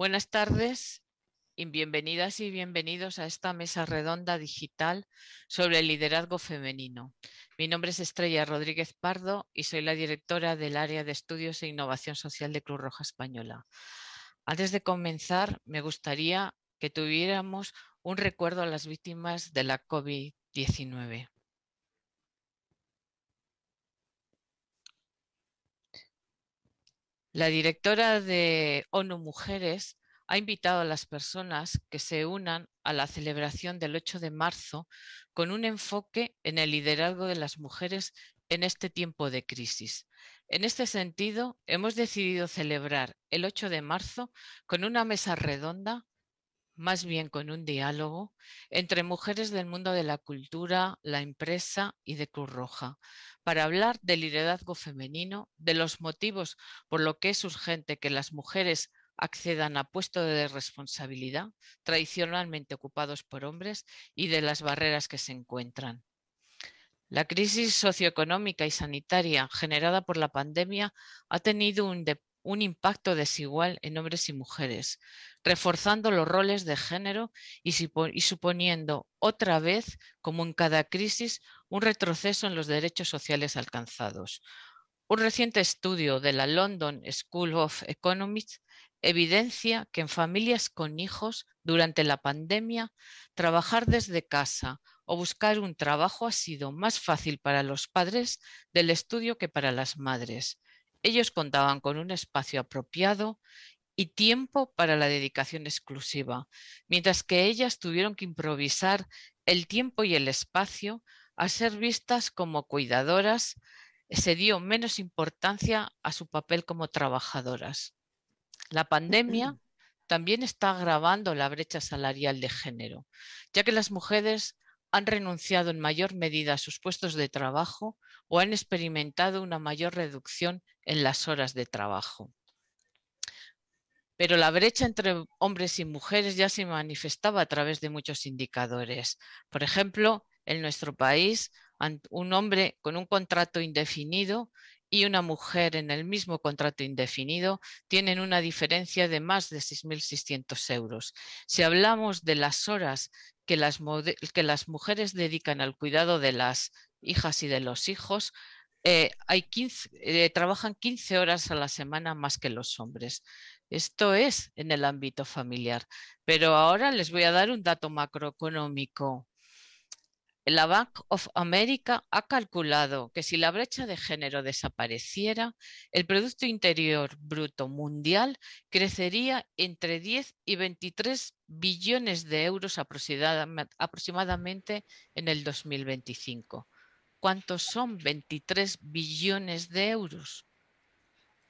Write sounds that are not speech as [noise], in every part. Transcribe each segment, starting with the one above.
Buenas tardes y bienvenidas y bienvenidos a esta mesa redonda digital sobre el liderazgo femenino. Mi nombre es Estrella Rodríguez Pardo y soy la directora del área de estudios e innovación social de Cruz Roja Española. Antes de comenzar, me gustaría que tuviéramos un recuerdo a las víctimas de la COVID-19. La directora de ONU Mujeres ha invitado a las personas que se unan a la celebración del 8 de marzo con un enfoque en el liderazgo de las mujeres en este tiempo de crisis. En este sentido, hemos decidido celebrar el 8 de marzo con una mesa redonda, más bien con un diálogo, entre mujeres del mundo de la cultura, la empresa y de Cruz Roja, para hablar del liderazgo femenino, de los motivos por lo que es urgente que las mujeres accedan a puestos de responsabilidad tradicionalmente ocupados por hombres y de las barreras que se encuentran. La crisis socioeconómica y sanitaria generada por la pandemia ha tenido un, un, impacto desigual en hombres y mujeres, reforzando los roles de género y, suponiendo otra vez, como en cada crisis, un retroceso en los derechos sociales alcanzados. Un reciente estudio de la London School of Economics evidencia que en familias con hijos durante la pandemia, trabajar desde casa o buscar un trabajo ha sido más fácil para los padres del estudio que para las madres. Ellos contaban con un espacio apropiado y tiempo para la dedicación exclusiva, mientras que ellas tuvieron que improvisar el tiempo y el espacio a ser vistas como cuidadoras, se dio menos importancia a su papel como trabajadoras. La pandemia también está agravando la brecha salarial de género, ya que las mujeres han renunciado en mayor medida a sus puestos de trabajo o han experimentado una mayor reducción en las horas de trabajo. Pero la brecha entre hombres y mujeres ya se manifestaba a través de muchos indicadores. Por ejemplo, en nuestro país, un hombre con un contrato indefinido y una mujer en el mismo contrato indefinido tienen una diferencia de más de 6.600 euros. Si hablamos de las horas que las, que las, mujeres dedican al cuidado de las hijas y de los hijos, eh, hay 15, eh, trabajan 15 horas a la semana más que los hombres. Esto es en el ámbito familiar. Pero ahora les voy a dar un dato macroeconómico la Bank of America ha calculado que si la brecha de género desapareciera, el Producto Interior Bruto Mundial crecería entre 10 y 23 billones de euros aproximadamente en el 2025. ¿Cuántos son 23 billones de euros?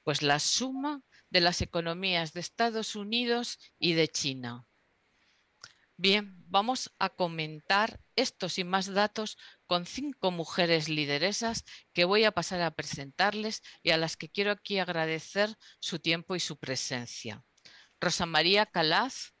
Pues la suma de las economías de Estados Unidos y de China. Bien, vamos a comentar estos y más datos con cinco mujeres lideresas que voy a pasar a presentarles y a las que quiero aquí agradecer su tiempo y su presencia. Rosa María Calaz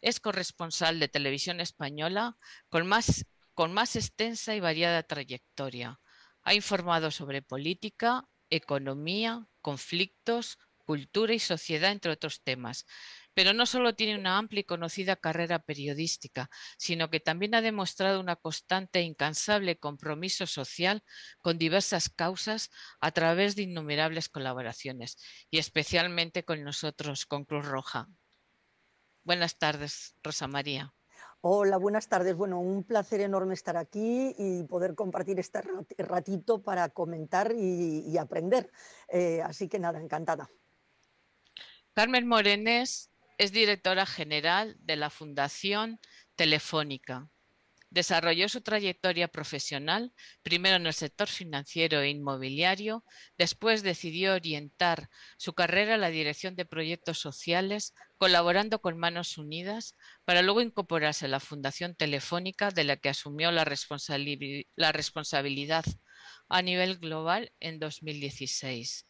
es corresponsal de televisión española con más, con más extensa y variada trayectoria. Ha informado sobre política, economía, conflictos, cultura y sociedad, entre otros temas pero no solo tiene una amplia y conocida carrera periodística, sino que también ha demostrado una constante e incansable compromiso social con diversas causas a través de innumerables colaboraciones y especialmente con nosotros, con Cruz Roja. Buenas tardes, Rosa María. Hola, buenas tardes. Bueno, un placer enorme estar aquí y poder compartir este ratito para comentar y, aprender. Eh, así que nada, encantada. Carmen Morenes es directora general de la Fundación Telefónica. Desarrolló su trayectoria profesional primero en el sector financiero e inmobiliario, después decidió orientar su carrera a la dirección de proyectos sociales, colaborando con Manos Unidas, para luego incorporarse a la Fundación Telefónica, de la que asumió la, responsabilidad a nivel global en 2016.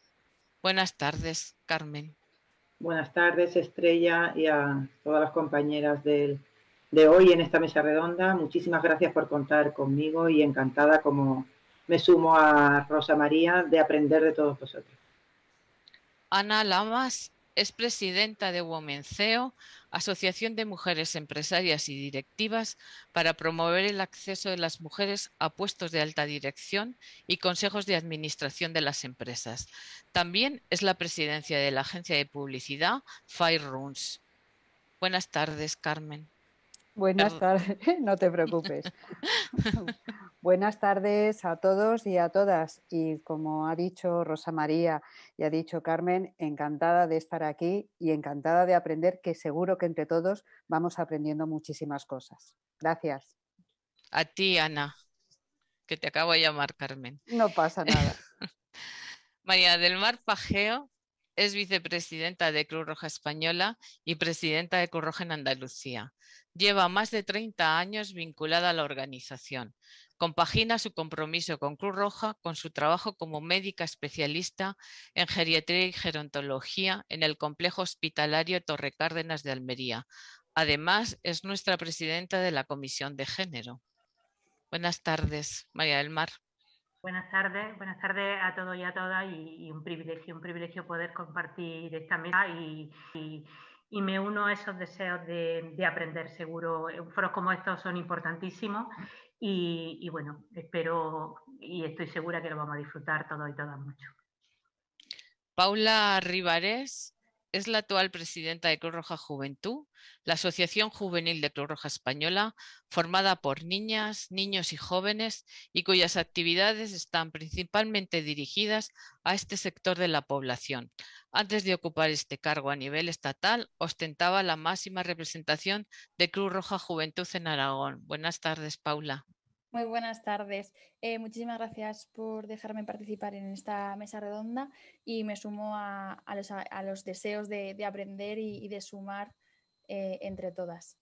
Buenas tardes, Carmen. Buenas tardes, Estrella, y a todas las compañeras de hoy en esta mesa redonda. Muchísimas gracias por contar conmigo y encantada como me sumo a Rosa María de aprender de todos vosotros. Ana Lamas es presidenta de Womenceo, Asociación de Mujeres Empresarias y Directivas para promover el acceso de las mujeres a puestos de alta dirección y consejos de administración de las empresas. También es la presidencia de la agencia de publicidad Fireruns. Buenas tardes, Carmen. Buenas tardes, [laughs] no te preocupes. [laughs] Buenas tardes a todos y a todas. Y como ha dicho Rosa María y ha dicho Carmen, encantada de estar aquí y encantada de aprender, que seguro que entre todos vamos aprendiendo muchísimas cosas. Gracias. A ti, Ana, que te acabo de llamar Carmen. No pasa nada. [laughs] María del Mar Pajeo es vicepresidenta de Cruz Roja Española y presidenta de Cruz Roja en Andalucía. Lleva más de 30 años vinculada a la organización. Compagina su compromiso con Cruz Roja con su trabajo como médica especialista en geriatría y gerontología en el complejo hospitalario Torre Cárdenas de Almería. Además, es nuestra presidenta de la Comisión de Género. Buenas tardes, María del Mar. Buenas tardes, buenas tardes a todos y a todas y, un privilegio, un privilegio poder compartir esta mesa y, me uno a esos deseos de, de, aprender. Seguro, foros como estos son importantísimos y, bueno, espero y estoy segura que lo vamos a disfrutar todos y todas mucho. Paula Rivares es la actual presidenta de Cruz Roja Juventud, la Asociación Juvenil de Cruz Roja Española, formada por niñas, niños y jóvenes y cuyas actividades están principalmente dirigidas a este sector de la población. Antes de ocupar este cargo a nivel estatal, ostentaba la máxima representación de Cruz Roja Juventud en Aragón. Buenas tardes, Paula. Muy buenas tardes. Eh, muchísimas gracias por dejarme participar en esta mesa redonda y me sumo a, los, deseos de, aprender y, de sumar eh, entre todas.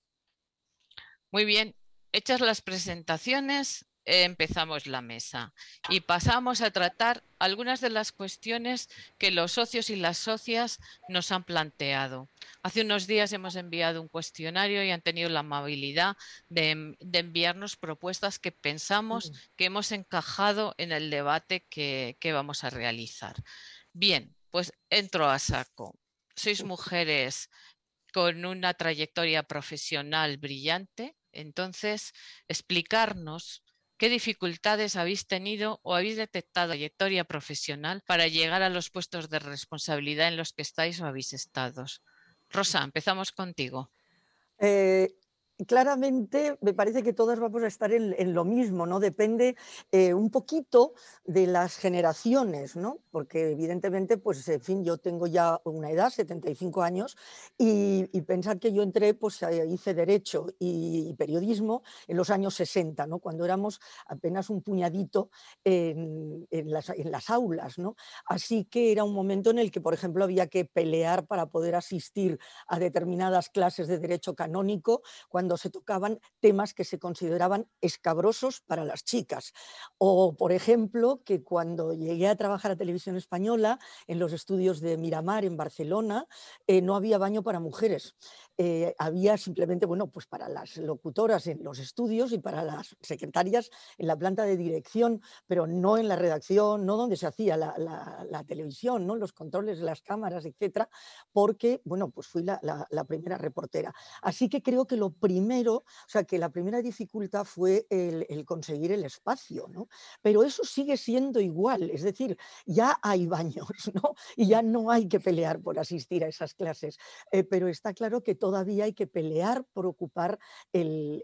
Muy bien, hechas las presentaciones, empezamos la mesa y pasamos a tratar algunas de las cuestiones que los socios y las socias nos han planteado. Hace unos días hemos enviado un cuestionario y han tenido la amabilidad de, enviarnos propuestas que pensamos que hemos encajado en el debate que, que vamos a realizar. Bien, pues entro a saco. Sois mujeres con una trayectoria profesional brillante, entonces explicarnos ¿Qué dificultades habéis tenido o habéis detectado trayectoria profesional para llegar a los puestos de responsabilidad en los que estáis o habéis estado? Rosa, empezamos contigo. Eh, claramente me parece que todas vamos a estar en, lo mismo, ¿no? Depende eh, un poquito de las generaciones, ¿no? Porque evidentemente, pues, en fin, yo tengo ya una edad, 75 años, y, pensar que yo entré, pues, hice Derecho y, Periodismo en los años 60, ¿no? Cuando éramos apenas un puñadito en, las, en las aulas, ¿no? Así que era un momento en el que, por ejemplo, había que pelear para poder asistir a determinadas clases de Derecho canónico, cuando cuando se tocaban temas que se consideraban escabrosos para las chicas. O, por ejemplo, que cuando llegué a trabajar a Televisión Española, en los estudios de Miramar, en Barcelona, eh, no había baño para mujeres. Eh, había simplemente, bueno, pues para las locutoras en los estudios y para las secretarias en la planta de dirección, pero no en la redacción, no donde se hacía la, televisión, ¿no? los controles de las cámaras, etcétera, porque, bueno, pues fui la, primera reportera. Así que creo que lo primero, o sea, que la primera dificultad fue el, conseguir el espacio, ¿no? Pero eso sigue siendo igual, es decir, ya hay baños, [laughs] ¿no? Y ya no hay que pelear por asistir a esas clases, eh, pero está claro que todavía hay que pelear por ocupar el,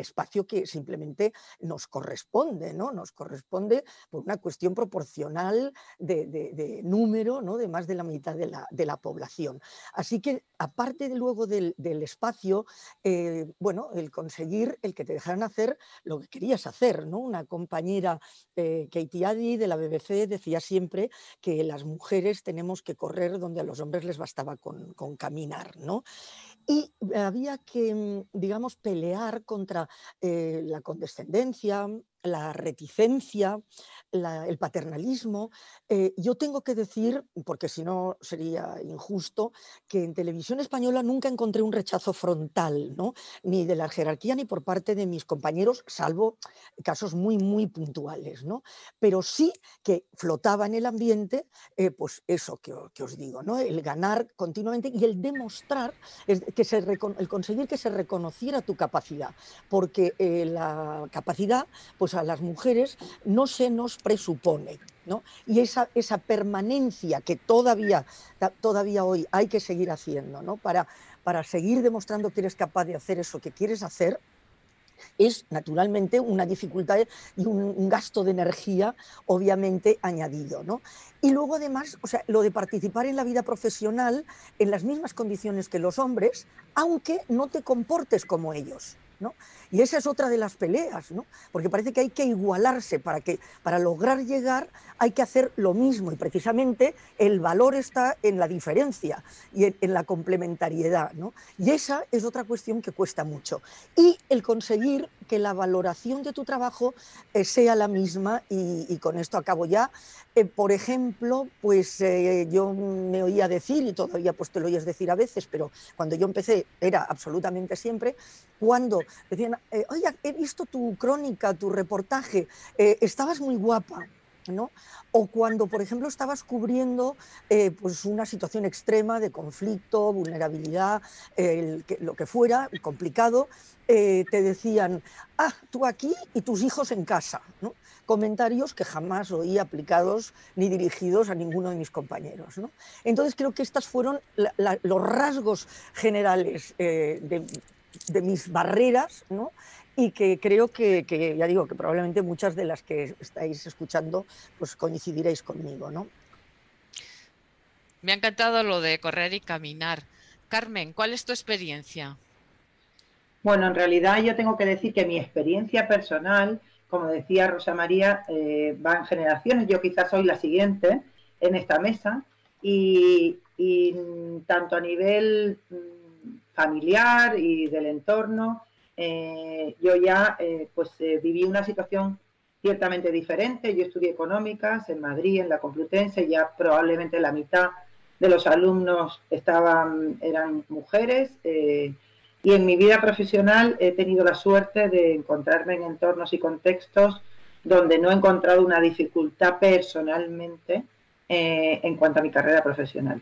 espacio que simplemente nos corresponde, ¿no? Nos corresponde por una cuestión proporcional de, número, ¿no? De más de la mitad de la, población. Así que, aparte de luego del, espacio, eh, bueno, el conseguir el que te dejaran hacer lo que querías hacer, ¿no? Una compañera, eh, Katie Addy, de la BBC, decía siempre que las mujeres tenemos que correr donde a los hombres les bastaba con, caminar, ¿no? Y había que, mm, digamos, pelear contra eh, la condescendencia, la reticencia, el paternalismo. Eh, yo tengo que decir, porque si no sería injusto, que en televisión española nunca encontré un rechazo frontal, ¿no? ni de la jerarquía ni por parte de mis compañeros, salvo casos muy, muy puntuales. ¿no? Pero sí que flotaba en el ambiente, eh, pues eso que, os digo, ¿no? el ganar continuamente y el demostrar, que se, el conseguir que se reconociera tu capacidad, porque eh, la capacidad, pues a las mujeres no se nos presupone. ¿no? Y esa, esa permanencia que todavía, todavía hoy hay que seguir haciendo ¿no? para, para seguir demostrando que eres capaz de hacer eso que quieres hacer, es naturalmente una dificultad y un, gasto de energía obviamente añadido. ¿no? Y luego además, o sea, lo de participar en la vida profesional en las mismas condiciones que los hombres, aunque no te comportes como ellos. Y esa es otra de las peleas, ¿no? porque parece que hay que igualarse para, que, para lograr llegar hay que hacer lo mismo y precisamente el valor está en la diferencia y en, la complementariedad. ¿no? Y esa es otra cuestión que cuesta mucho. Y el conseguir que la valoración de tu trabajo eh, sea la misma y, con esto acabo ya. Eh, por ejemplo, pues eh, yo me oía decir, y todavía pues te lo oyes decir a veces, pero cuando yo empecé era absolutamente siempre, cuando decían, oye, he visto tu crónica, tu reportaje, estabas muy guapa. ¿No? O cuando, por ejemplo, estabas cubriendo pues una situación extrema de conflicto, vulnerabilidad, lo que fuera, complicado, te decían, ah, tú aquí y tus hijos en casa. Comentarios que jamás oí aplicados ni dirigidos a ninguno de mis compañeros. Entonces creo que estos fueron los rasgos generales de, de, mis barreras. Y que creo que, ya digo, que probablemente muchas de las que estáis escuchando pues coincidiréis conmigo, ¿no? Me ha encantado lo de correr y caminar. Carmen, ¿cuál es tu experiencia? Bueno, en realidad yo tengo que decir que mi experiencia personal, como decía Rosa María, eh, va en generaciones. Yo quizás soy la siguiente en esta mesa y tanto a nivel mm, familiar y del entorno, eh, yo ya eh, pues eh, viví una situación ciertamente diferente. Yo estudié económicas en Madrid, en la Complutense, ya probablemente la mitad de los alumnos estaban, eran mujeres. y en mi vida profesional he tenido la suerte de encontrarme en entornos y contextos donde no he encontrado una dificultad personalmente en cuanto a mi carrera profesional.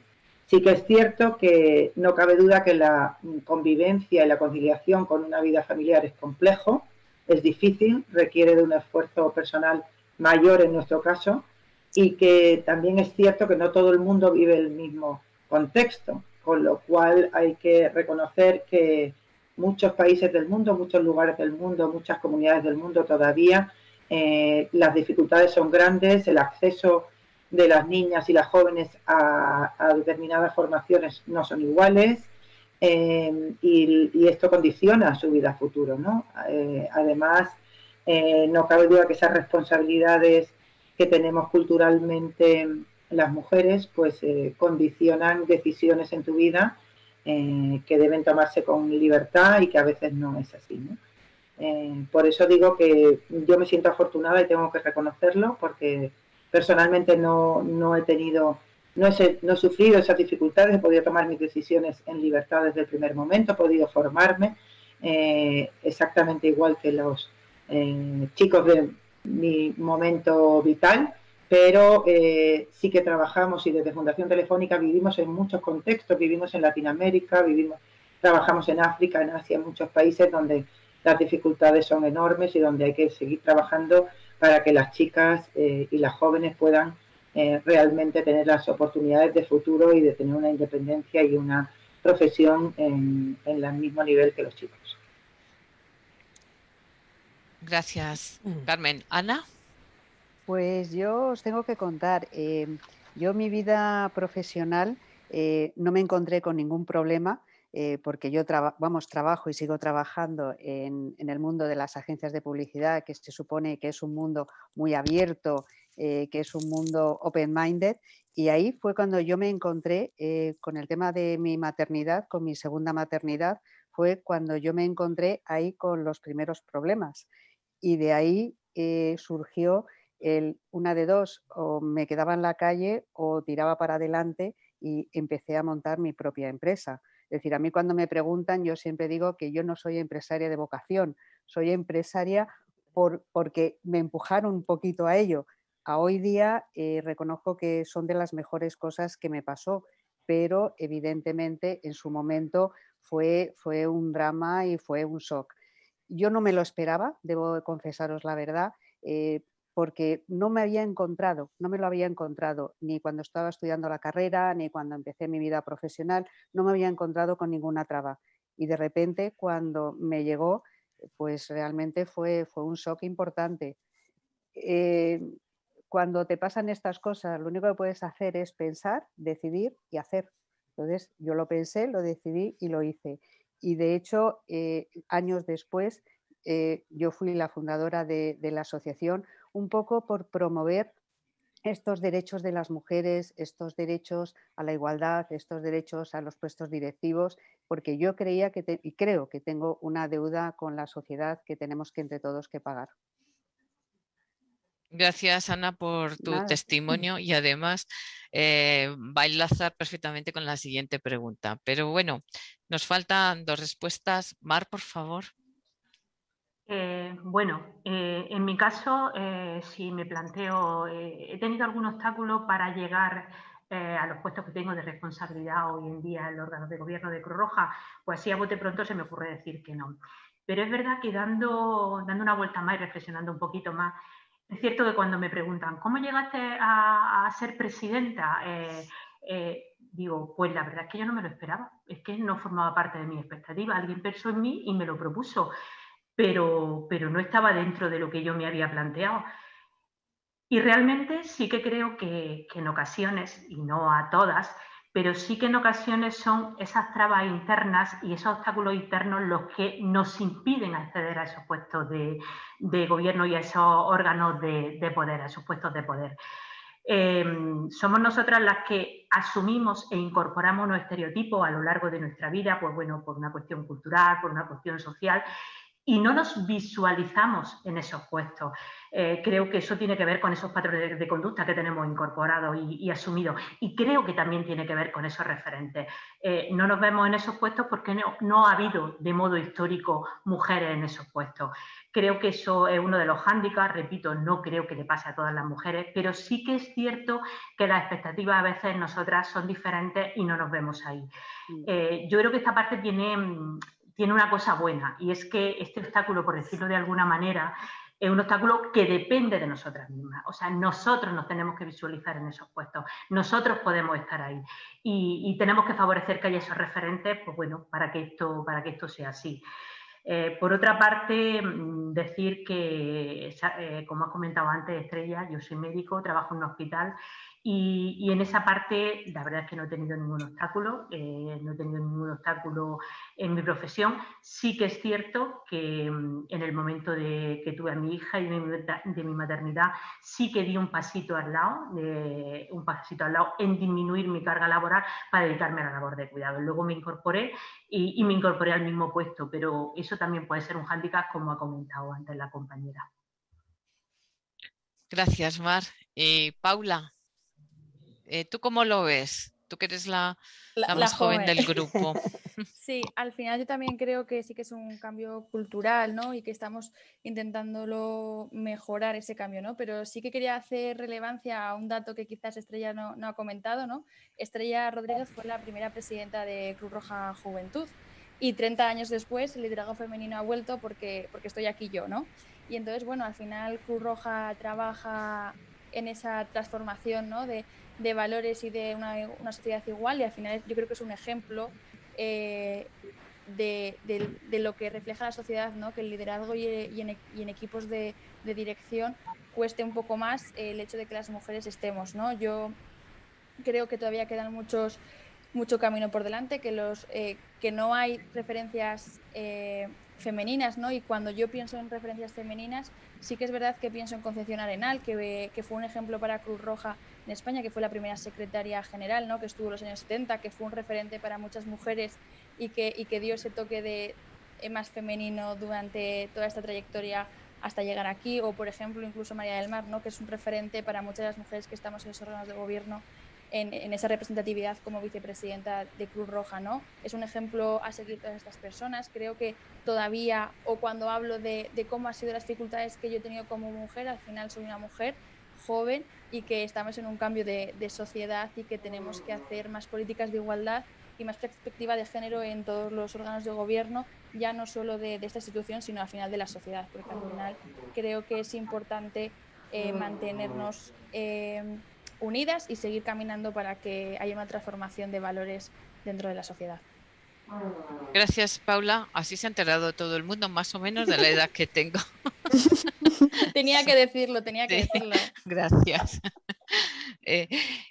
Sí que es cierto que no cabe duda que la convivencia y la conciliación con una vida familiar es complejo, es difícil, requiere de un esfuerzo personal mayor en nuestro caso y que también es cierto que no todo el mundo vive el mismo contexto, con lo cual hay que reconocer que muchos países del mundo, muchos lugares del mundo, muchas comunidades del mundo todavía, eh, las dificultades son grandes, el acceso de las niñas y las jóvenes a, determinadas formaciones no son iguales eh, y, esto condiciona su vida futuro. ¿no? Eh, además, eh, no cabe duda que esas responsabilidades que tenemos culturalmente las mujeres pues condicionan decisiones en tu vida que deben tomarse con libertad y que a veces no es así. por eso digo que yo me siento afortunada y tengo que reconocerlo porque personalmente no, he tenido, no he, no he, sufrido esas dificultades, he podido tomar mis decisiones en libertad desde el primer momento, he podido formarme eh, exactamente igual que los eh, chicos de mi momento vital, pero eh, sí que trabajamos y desde Fundación Telefónica vivimos en muchos contextos, vivimos en Latinoamérica, vivimos, trabajamos en África, en Asia, en muchos países donde las dificultades son enormes y donde hay que seguir trabajando para que las chicas eh, y las jóvenes puedan eh, realmente tener las oportunidades de futuro y de tener una independencia y una profesión en, el mismo nivel que los chicos. Gracias, mm. Carmen. Ana. Pues yo os tengo que contar, eh, yo mi vida profesional no me encontré con ningún problema eh, porque yo vamos, trabajo y sigo trabajando en, el mundo de las agencias de publicidad, que se supone que es un mundo muy abierto, eh, que es un mundo open-minded, y ahí fue cuando yo me encontré eh, con el tema de mi maternidad, con mi segunda maternidad, fue cuando yo me encontré ahí con los primeros problemas. Y de ahí surgió el, una de dos, o me quedaba en la calle o tiraba para adelante y empecé a montar mi propia empresa. Es decir, a mí cuando me preguntan, yo siempre digo que yo no soy empresaria de vocación, soy empresaria por, porque me empujaron un poquito a ello. A hoy día eh, reconozco que son de las mejores cosas que me pasó, pero evidentemente en su momento fue, fue un drama y fue un shock. Yo no me lo esperaba, debo confesaros la verdad, eh, porque no me había encontrado, no me lo había encontrado ni cuando estaba estudiando la carrera, ni cuando empecé mi vida profesional, no me había encontrado con ninguna traba. Y de repente cuando me llegó, pues realmente fue, fue un shock importante. Eh, cuando te pasan estas cosas, lo único que puedes hacer es pensar, decidir y hacer. Entonces, yo lo pensé, lo decidí y lo hice. Y de hecho, eh, años después, eh, yo fui la fundadora de, la asociación un poco por promover estos derechos de las mujeres, estos derechos a la igualdad, estos derechos a los puestos directivos, porque yo creía que y creo que tengo una deuda con la sociedad que tenemos que entre todos que pagar. Gracias, Ana, por tu testimonio y además eh, va a enlazar perfectamente con la siguiente pregunta. Pero bueno, nos faltan dos respuestas. Mar, por favor. Eh, bueno, eh, en mi caso, si me planteo, he tenido algún obstáculo para llegar a los puestos que tengo de responsabilidad hoy en día en el órgano de gobierno de Cruz Roja, pues así a bote pronto se me ocurre decir que no. Pero es verdad que dando, dando una vuelta más y reflexionando un poquito más, es cierto que cuando me preguntan, ¿cómo llegaste a, ser presidenta? Eh, eh, digo, pues la verdad es que yo no me lo esperaba, es que no formaba parte de mi expectativa, alguien pensó en mí y me lo propuso, pero, pero no estaba dentro de lo que yo me había planteado. Y realmente sí que creo que en ocasiones, y no a todas, pero sí que en ocasiones son esas trabas internas y esos obstáculos internos los que nos impiden acceder a esos puestos de, gobierno y a esos órganos de, poder, a esos puestos de poder. Em, somos nosotras las que asumimos e incorporamos unos estereotipos a lo largo de nuestra vida, pues bueno, por una cuestión cultural, por una cuestión social, y no nos visualizamos en esos puestos. Eh, creo que eso tiene que ver con esos patrones de, conducta que tenemos incorporados y, asumidos. Y creo que también tiene que ver con esos referentes. Eh, no nos vemos en esos puestos porque no, ha habido de modo histórico mujeres en esos puestos. Creo que eso es uno de los hándicaps, repito, no creo que le pase a todas las mujeres, pero sí que es cierto que las expectativas a veces nosotras son diferentes y no nos vemos ahí. Eh, yo creo que esta parte tiene mm, tiene una cosa buena y es que este obstáculo, por decirlo de alguna manera, es un obstáculo que depende de nosotras mismas. O sea, nosotros nos tenemos que visualizar en esos puestos, nosotros podemos estar ahí y, tenemos que favorecer que haya esos referentes, pues bueno, para que esto, para que esto sea así. Eh, por otra parte, mm, decir que, eh, como ha comentado antes Estrella, yo soy médico, trabajo en un hospital y, en esa parte, la verdad es que no he tenido ningún obstáculo, eh, no he tenido ningún obstáculo en mi profesión. Sí que es cierto que mm, en el momento de que tuve a mi hija y de mi, maternidad, sí que di un pasito al lado, un pasito al lado en disminuir mi carga laboral para dedicarme a la labor de cuidado. Luego me incorporé y, y me incorporé al mismo puesto, pero eso también puede ser un hándicap, como ha comentado antes la compañera. Gracias, Mar. Eh, Paula, eh, ¿Tú cómo lo ves? Tú que eres la, más joven. del [laughs] grupo. Sí, al final yo también creo que sí que es un cambio cultural, ¿no? Y que estamos intentándolo mejorar ese cambio, ¿no? Pero sí que quería hacer relevancia a un dato que quizás Estrella no, ha comentado, ¿no? Estrella Rodríguez fue la primera presidenta de Cruz Roja Juventud y 30 años después el liderazgo femenino ha vuelto porque, porque estoy aquí yo, ¿no? Y entonces, bueno, al final Cruz Roja trabaja en esa transformación, ¿no? De, de valores y de una, sociedad igual y al final yo creo que es un ejemplo eh, de, de, lo que refleja la sociedad, ¿no? que el liderazgo y, en, equipos de, dirección cueste un poco más el hecho de que las mujeres estemos. ¿no? Yo creo que todavía quedan muchos mucho camino por delante, que, los, eh, que no hay referencias eh, femeninas, ¿no? Y cuando yo pienso en referencias femeninas, sí que es verdad que pienso en Concepción Arenal, que, que fue un ejemplo para Cruz Roja en España, que fue la primera secretaria general, ¿no? que estuvo en los años 70, que fue un referente para muchas mujeres y que, dio ese toque de eh, más femenino durante toda esta trayectoria hasta llegar aquí, o por ejemplo incluso María del Mar, ¿no? que es un referente para muchas de las mujeres que estamos en los órganos de gobierno en, esa representatividad como vicepresidenta de Cruz Roja, ¿no? Es un ejemplo a seguir todas estas personas. Creo que todavía, o cuando hablo de, cómo han sido las dificultades que yo he tenido como mujer, al final soy una mujer joven y que estamos en un cambio de, sociedad y que tenemos que hacer más políticas de igualdad y más perspectiva de género en todos los órganos de gobierno, ya no solo de, esta institución, sino al final de la sociedad, porque al final creo que es importante eh, mantenernos eh, unidas y seguir caminando para que haya una transformación de valores dentro de la sociedad. Gracias, Paula. Así se ha enterado todo el mundo, más o menos, de la edad que tengo. [laughs] [laughs] tenía que decirlo, tenía que decirlo. [laughs] Gracias. [laughs] Eh,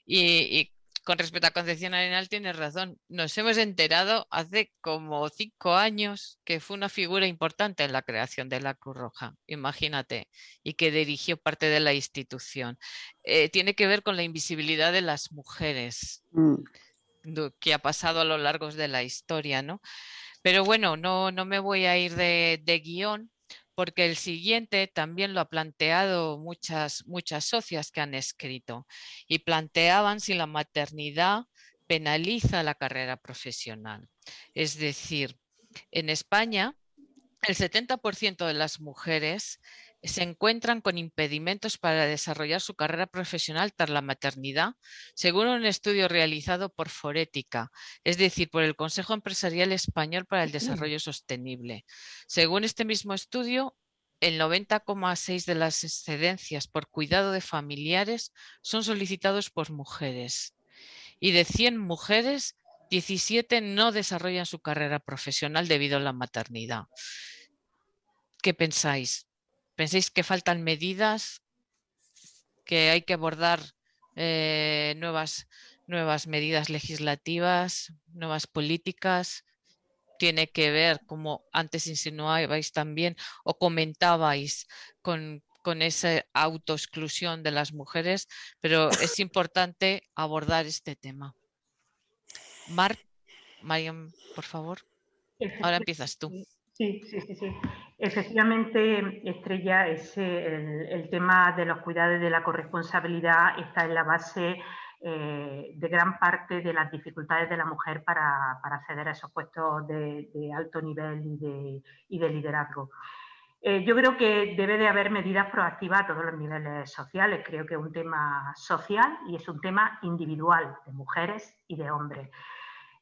y, con respecto a Concepción Arenal, tienes razón. Nos hemos enterado hace como cinco años que fue una figura importante en la creación de la Cruz Roja, imagínate, y que dirigió parte de la institución. Eh, tiene que ver con la invisibilidad de las mujeres mm. que ha pasado a lo largo de la historia, ¿no? Pero bueno, no, no me voy a ir de, de guion porque el siguiente también lo ha planteado muchas, muchas socias que han escrito y planteaban si la maternidad penaliza la carrera profesional. Es decir, en España el 70% de las mujeres se encuentran con impedimentos para desarrollar su carrera profesional tras la maternidad, según un estudio realizado por Forética, es decir, por el Consejo Empresarial Español para el Desarrollo Sostenible. Según este mismo estudio, el 90,6 de las excedencias por cuidado de familiares son solicitados por mujeres. Y de 100 mujeres, 17 no desarrollan su carrera profesional debido a la maternidad. ¿Qué pensáis? ¿Pensáis que faltan medidas? ¿Que hay que abordar eh, nuevas, nuevas medidas legislativas, nuevas políticas? tiene que ver, como antes insinuabais también o comentabais, con, con esa autoexclusión de las mujeres, pero es importante abordar este tema. Mar, Mariam, por favor. [laughs] Ahora empiezas tú. Sí, sí, sí, sí. Efectivamente, Estrella, el, tema de los cuidados y de la corresponsabilidad está en la base eh, de gran parte de las dificultades de la mujer para, acceder a esos puestos de, alto nivel y de, liderazgo. Eh, yo creo que debe de haber medidas proactivas a todos los niveles sociales. Creo que es un tema social y es un tema individual de mujeres y de hombres.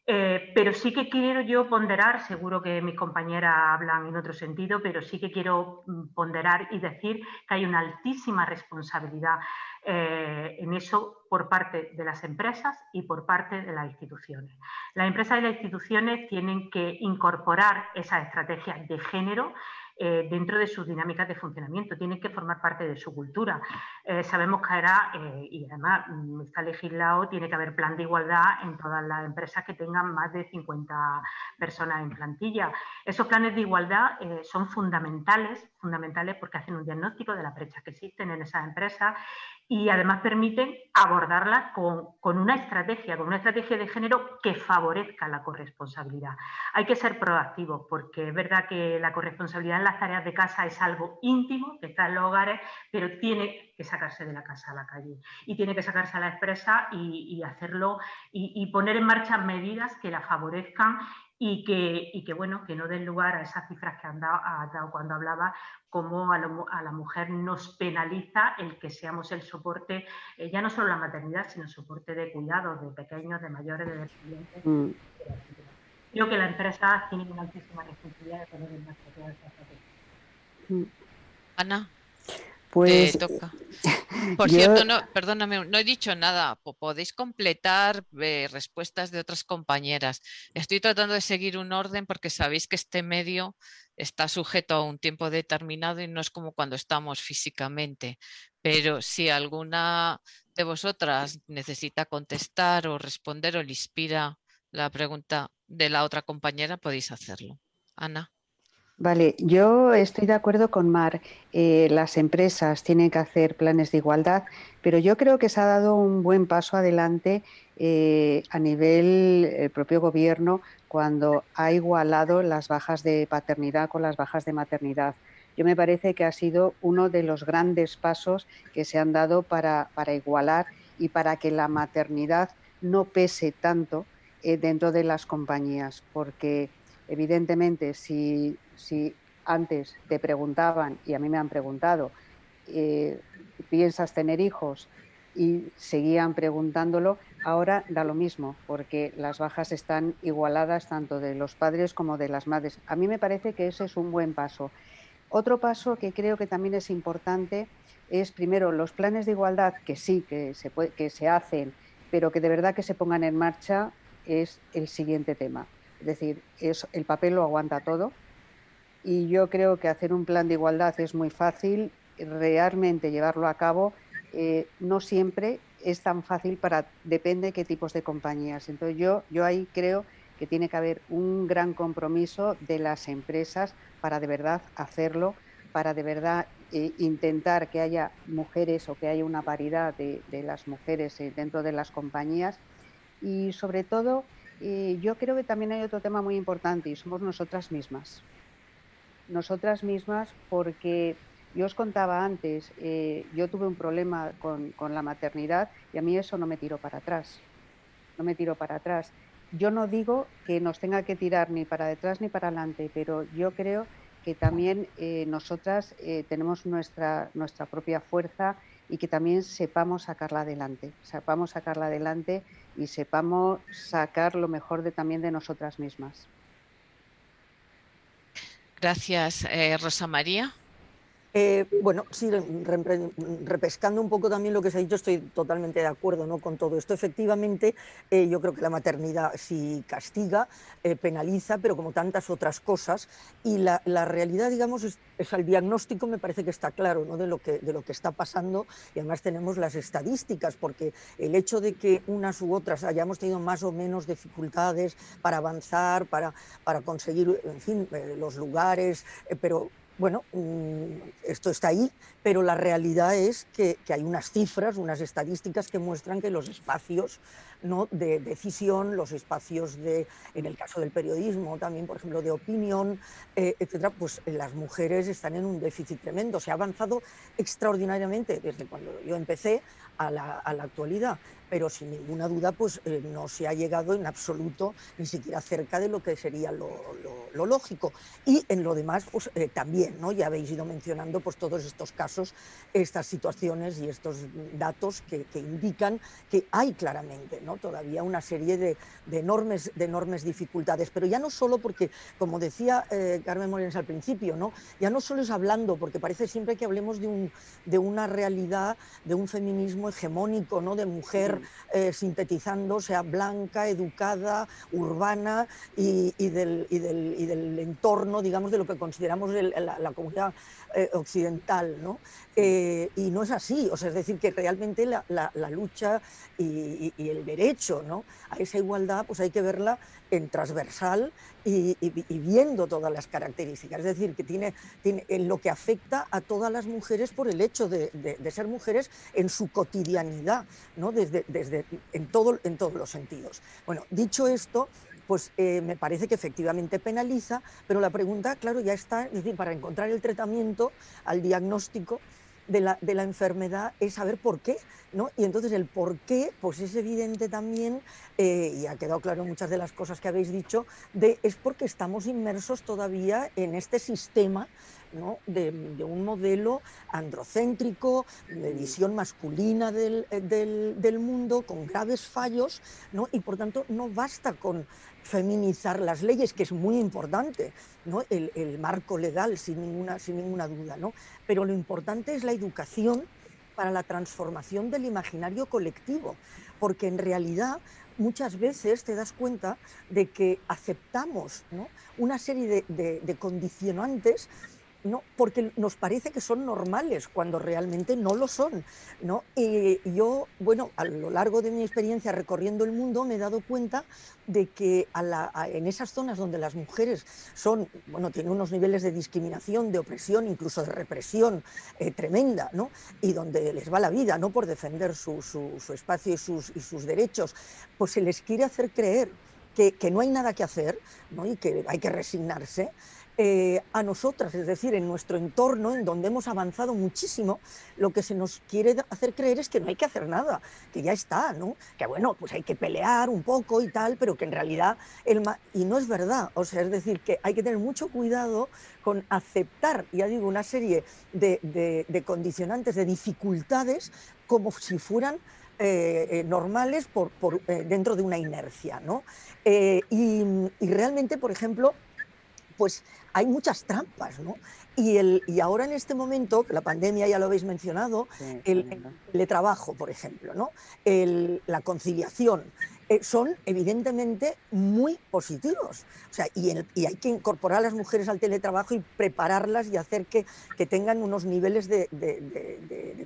Eh, pero sí que quiero yo ponderar, seguro que mis compañeras hablan en otro sentido, pero sí que quiero mm, ponderar y decir que hay una altísima responsabilidad eh, en eso por parte de las empresas y por parte de las instituciones. Las empresas y las instituciones tienen que incorporar esas estrategias de género eh, dentro de sus dinámicas de funcionamiento, tienen que formar parte de su cultura. Eh, sabemos que era, eh, y además mm, está legislado, tiene que haber plan de igualdad en todas las empresas que tengan más de 50 personas en plantilla. Esos planes de igualdad son fundamentales, fundamentales porque hacen un diagnóstico de las brechas que existen en esas empresas y además permiten abordarlas con, una estrategia, con una estrategia de género que favorezca la corresponsabilidad. Hay que ser proactivos porque es verdad que la corresponsabilidad en las tareas de casa es algo íntimo que está en los hogares, pero tiene que sacarse de la casa a la calle y tiene que sacarse a la expresa y, hacerlo y poner en marcha medidas que la favorezcan y que, y que, bueno, que no den lugar a esas cifras que han dado, ha dado cuando hablaba, como a, la mujer nos penaliza el que seamos el soporte, eh, ya no solo la maternidad, sino el soporte de cuidados de pequeños, de mayores, de dependientes. Mm. Creo que la empresa tiene una altísima responsabilidad de poner en marcha todas estas mm. Ana. Pues [laughs] Por cierto, no, perdóname, no he dicho nada. Podéis completar eh, respuestas de otras compañeras. Estoy tratando de seguir un orden porque sabéis que este medio está sujeto a un tiempo determinado y no es como cuando estamos físicamente. Pero si alguna de vosotras necesita contestar o responder o le inspira la pregunta de la otra compañera, podéis hacerlo. Ana. Vale, yo estoy de acuerdo con Mar. Eh, las empresas tienen que hacer planes de igualdad, pero yo creo que se ha dado un buen paso adelante eh, a nivel el propio gobierno cuando ha igualado las bajas de paternidad con las bajas de maternidad. yo me parece que ha sido uno de los grandes pasos que se han dado para, para igualar y para que la maternidad no pese tanto eh, dentro de las compañías, porque evidentemente si, antes te preguntaban, y a mí me han preguntado, eh, ¿piensas tener hijos? Y seguían preguntándolo, ahora da lo mismo, porque las bajas están igualadas tanto de los padres como de las madres. A mí me parece que ese es un buen paso. Otro paso que creo que también es importante es, primero, los planes de igualdad, que sí, que se, que se hacen, pero que de verdad que se pongan en marcha, es el siguiente tema. Es decir, es, el papel lo aguanta todo y yo creo que hacer un plan de igualdad es muy fácil, realmente llevarlo a cabo eh, no siempre es tan fácil para, depende de qué tipos de compañías. Entonces yo, yo ahí creo que tiene que haber un gran compromiso de las empresas para de verdad hacerlo, para de verdad eh, intentar que haya mujeres o que haya una paridad de, las mujeres eh, dentro de las compañías. Y sobre todo, yo creo que también hay otro tema muy importante y somos nosotras mismas nosotras mismas porque yo os contaba antes, eh, yo tuve un problema con, la maternidad y a mí eso no me tiró para atrás, no me tiró para atrás. Yo no digo que nos tenga que tirar ni para detrás ni para adelante, pero yo creo que también eh, nosotras eh, tenemos nuestra, nuestra propia fuerza y que también sepamos sacarla adelante, sepamos sacarla adelante y sepamos sacar lo mejor también de nosotras mismas. Gracias, eh, Rosa María. Eh, bueno, sí, repescando un poco también lo que se ha dicho, estoy totalmente de acuerdo con todo esto. Efectivamente, eh, yo creo que la maternidad sí castiga, eh, penaliza, pero como tantas otras cosas. Y la, realidad, digamos, es, el diagnóstico, me parece que está claro ¿no? de, lo que, de lo que está pasando. Y además tenemos las estadísticas, porque el hecho de que unas u otras hayamos tenido más o menos dificultades para avanzar, para, para conseguir, en fin, los lugares, pero bueno, mm, esto está ahí, pero la realidad es que, hay unas cifras, unas estadísticas que muestran que los espacios de decisión, los espacios de, en el caso del periodismo, también, por ejemplo, de opinión, eh, etcétera, pues las mujeres están en un déficit tremendo. Se ha avanzado extraordinariamente desde cuando yo empecé a la, actualidad, pero sin ninguna duda pues eh, no se ha llegado en absoluto ni siquiera cerca de lo que sería lo, lógico. Y en lo demás pues eh, también, ¿no? ya habéis ido mencionando pues todos estos casos, estas situaciones y estos datos que, indican que hay claramente ¿no? todavía una serie de, enormes, de enormes dificultades, pero ya no solo porque, como decía eh, Carmen Morens al principio, ¿no? ya no solo es hablando, porque parece siempre que hablemos de, un, de una realidad, de un feminismo hegemónico, ¿no? de mujer eh, sintetizando, sea blanca, educada, urbana y, del, del, entorno, digamos, de lo que consideramos la, comunidad eh, occidental. ¿no? Eh, y no es así, o sea, es decir, que realmente la, lucha y, el derecho ¿no? a esa igualdad, pues hay que verla en transversal y, viendo todas las características. Es decir, que tiene, tiene, en lo que afecta a todas las mujeres por el hecho de, ser mujeres en su cotidianidad, ¿no? desde, desde, en, todo, en todos los sentidos. Bueno, dicho esto, pues eh, me parece que efectivamente penaliza, pero la pregunta, claro, ya está, es decir, para encontrar el tratamiento, al diagnóstico, de la, enfermedad es saber por qué, ¿no? Y entonces el por qué, pues es evidente también, eh, y ha quedado claro muchas de las cosas que habéis dicho, de, es porque estamos inmersos todavía en este sistema de, un modelo androcéntrico, de visión masculina del, del, mundo, con graves fallos, ¿no? y por tanto no basta con feminizar las leyes, que es muy importante, ¿no? el, marco legal, sin ninguna, sin ninguna duda, ¿no? pero lo importante es la educación para la transformación del imaginario colectivo, porque en realidad muchas veces te das cuenta de que aceptamos una serie de condicionantes no, porque nos parece que son normales cuando realmente no lo son. ¿no? Y yo, bueno, a lo largo de mi experiencia recorriendo el mundo me he dado cuenta de que en esas zonas donde las mujeres son, bueno, tienen unos niveles de discriminación, de opresión, incluso de represión eh, tremenda, ¿no? y donde les va la vida no por defender su, espacio y sus, y sus derechos, pues se les quiere hacer creer que, que, no hay nada que hacer ¿no? y que hay que resignarse eh, a nosotras, es decir, en nuestro entorno, en donde hemos avanzado muchísimo, lo que se nos quiere hacer creer es que no hay que hacer nada, que ya está, ¿no? Que bueno, pues hay que pelear un poco y tal, pero que en realidad, el y no es verdad, o sea, es decir, que hay que tener mucho cuidado con aceptar, ya digo, una serie de, condicionantes, de dificultades, como si fueran eh, eh, normales dentro de una inercia. ¿no? y, realmente, por ejemplo, pues hay muchas trampas, ¿no? Y, el, y ahora en este momento, que la pandemia ya lo habéis mencionado, el, teletrabajo, por ejemplo, ¿no? la conciliación, son evidentemente muy positivos. O sea, y, hay que incorporar a las mujeres al teletrabajo y prepararlas y hacer que, que tengan unos niveles de,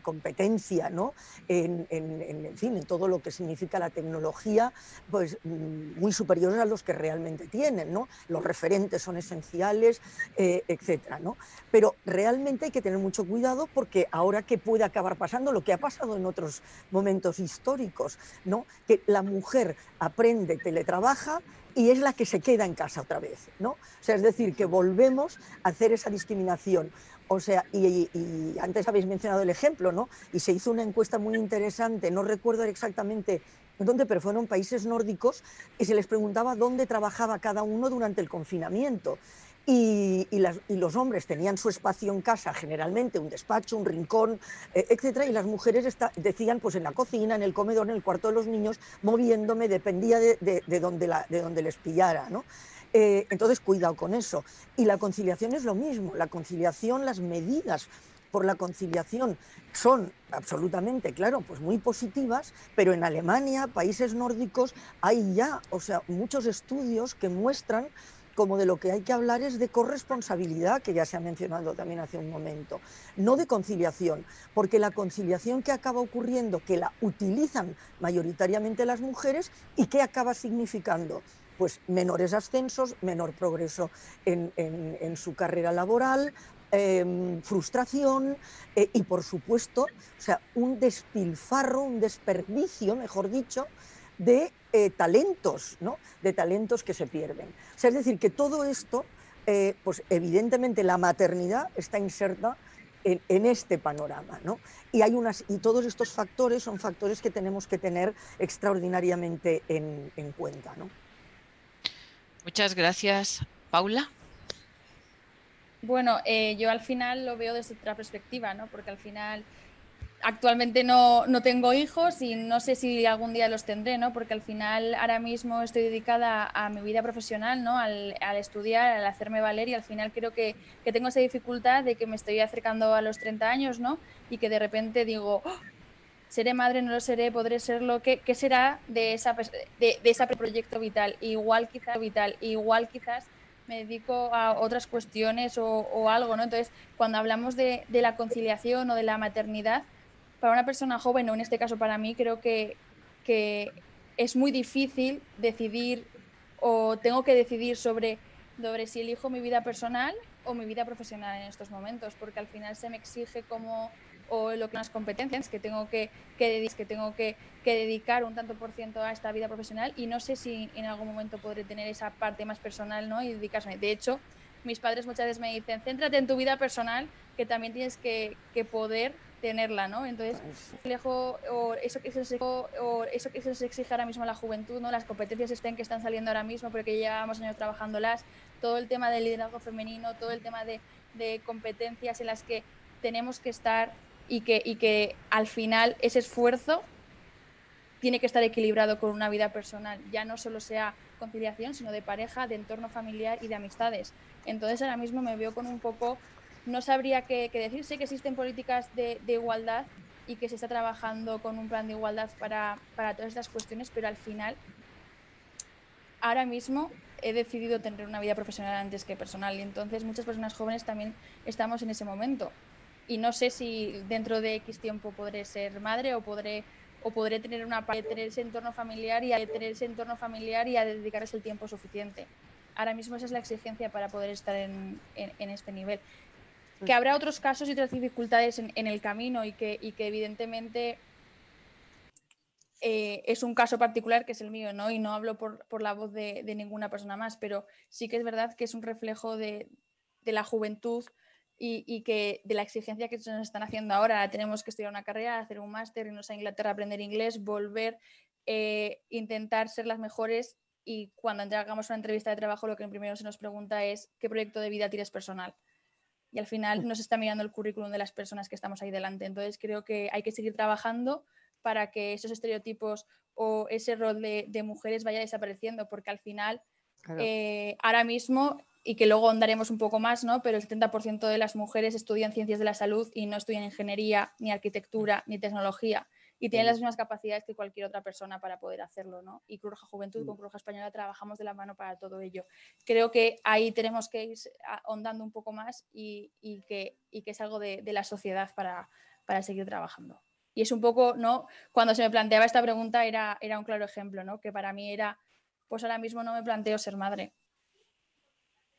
competencia, ¿no? En, en, fin, en todo lo que significa la tecnología, pues mm, muy superiores a los que realmente tienen, ¿no? Los referentes son esenciales, eh, etcétera, ¿no? Pero realmente hay que tener mucho cuidado porque ahora que puede acabar pasando lo que ha pasado en otros momentos históricos, ¿no? Que la mujer aprende, teletrabaja y es la que se queda en casa otra vez, ¿no? O sea, es decir, que volvemos a hacer esa discriminación. O sea, y, antes habéis mencionado el ejemplo, ¿no? Y se hizo una encuesta muy interesante, no recuerdo exactamente dónde, pero fueron países nórdicos, y se les preguntaba dónde trabajaba cada uno durante el confinamiento. Y, los hombres tenían su espacio en casa, generalmente un despacho, un rincón, eh, etcétera, y las mujeres decían pues en la cocina, en el comedor, en el cuarto de los niños, moviéndome, dependía de, donde, de donde les pillara. ¿no? Eh, entonces, cuidado con eso. Y la conciliación es lo mismo, la conciliación, las medidas por la conciliación son absolutamente, claro, pues muy positivas, pero en Alemania, países nórdicos, hay ya, o sea, muchos estudios que muestran como de lo que hay que hablar es de corresponsabilidad, que ya se ha mencionado también hace un momento, no de conciliación, porque la conciliación que acaba ocurriendo, que la utilizan mayoritariamente las mujeres y que acaba significando pues menores ascensos, menor progreso en, su carrera laboral, em, frustración eh, y por supuesto, o sea, un despilfarro, un desperdicio, mejor dicho, de eh, talentos, ¿no? de talentos que se pierden. O sea, es decir, que todo esto, eh, pues evidentemente la maternidad está inserta en, este panorama. ¿no? Y, hay unas, y todos estos factores son factores que tenemos que tener extraordinariamente en, cuenta. ¿no? Muchas gracias. Paula. Bueno, eh, yo al final lo veo desde otra perspectiva, ¿no? porque al final actualmente no, tengo hijos y no sé si algún día los tendré, ¿no? Porque al final ahora mismo estoy dedicada a, mi vida profesional, ¿no? Al, estudiar, al hacerme valer y al final creo que, tengo esa dificultad de que me estoy acercando a los 30 años, ¿no? Y que de repente digo, ¡Oh! seré madre, no lo seré, podré serlo, ¿qué, qué será de, esa, de, ese proyecto vital? Igual quizás vital, igual quizás me dedico a otras cuestiones o, algo, ¿no? Entonces, cuando hablamos de, de la conciliación o de la maternidad, para una persona joven, o en este caso para mí, creo que, que es muy difícil decidir o tengo que decidir sobre, sobre si elijo mi vida personal o mi vida profesional en estos momentos, porque al final se me exige como o lo que las competencias que tengo que, que, que tengo que, que, dedicar un tanto por ciento a esta vida profesional y no sé si en algún momento podré tener esa parte más personal ¿no? y dedicarme. De hecho, mis padres muchas veces me dicen, céntrate en tu vida personal, que también tienes que, que poder tenerla, ¿no? Entonces, lejos, o eso que se o eso que se exige ahora mismo a la juventud, ¿no? Las competencias estén que están saliendo ahora mismo porque llevamos años trabajándolas, todo el tema del liderazgo femenino, todo el tema de, de competencias en las que tenemos que estar y que, y que al final ese esfuerzo tiene que estar equilibrado con una vida personal, ya no solo sea conciliación, sino de pareja, de entorno familiar y de amistades. Entonces ahora mismo me veo con un poco no sabría qué, decir. Sé que existen políticas de, igualdad y que se está trabajando con un plan de igualdad para, todas estas cuestiones, pero al final, ahora mismo he decidido tener una vida profesional antes que personal y entonces muchas personas jóvenes también estamos en ese momento. Y no sé si dentro de X tiempo podré ser madre o podré o podré tener una tener ese entorno familiar y a tener ese entorno familiar y a dedicarles el tiempo suficiente. Ahora mismo esa es la exigencia para poder estar en este nivel que habrá otros casos y otras dificultades en, el camino y que, evidentemente eh, es un caso particular que es el mío, ¿no? Y no hablo por, la voz de, ninguna persona más, pero sí que es verdad que es un reflejo de, la juventud y, que de la exigencia que nos están haciendo ahora, tenemos que estudiar una carrera, hacer un máster, irnos a Inglaterra aprender inglés, volver, eh, intentar ser las mejores y cuando hagamos una entrevista de trabajo lo que primero se nos pregunta es qué proyecto de vida tienes personal. Y al final nos está mirando el currículum de las personas que estamos ahí delante. Entonces creo que hay que seguir trabajando para que esos estereotipos o ese rol de, mujeres vaya desapareciendo, porque al final, eh, ahora mismo, y que luego andaremos un poco más, ¿no? pero el 70% de las mujeres estudian ciencias de la salud y no estudian ingeniería, ni arquitectura, ni tecnología y tienen las mismas capacidades que cualquier otra persona para poder hacerlo, ¿no? Y Cruz Roja Juventud con mm. Cruz Roja Española trabajamos de la mano para todo ello. Creo que ahí tenemos que ir ahondando un poco más y, que, que, es algo de, la sociedad para, para, seguir trabajando. Y es un poco, ¿no? Cuando se me planteaba esta pregunta era, era un claro ejemplo, ¿no? Que para mí era, pues ahora mismo no me planteo ser madre.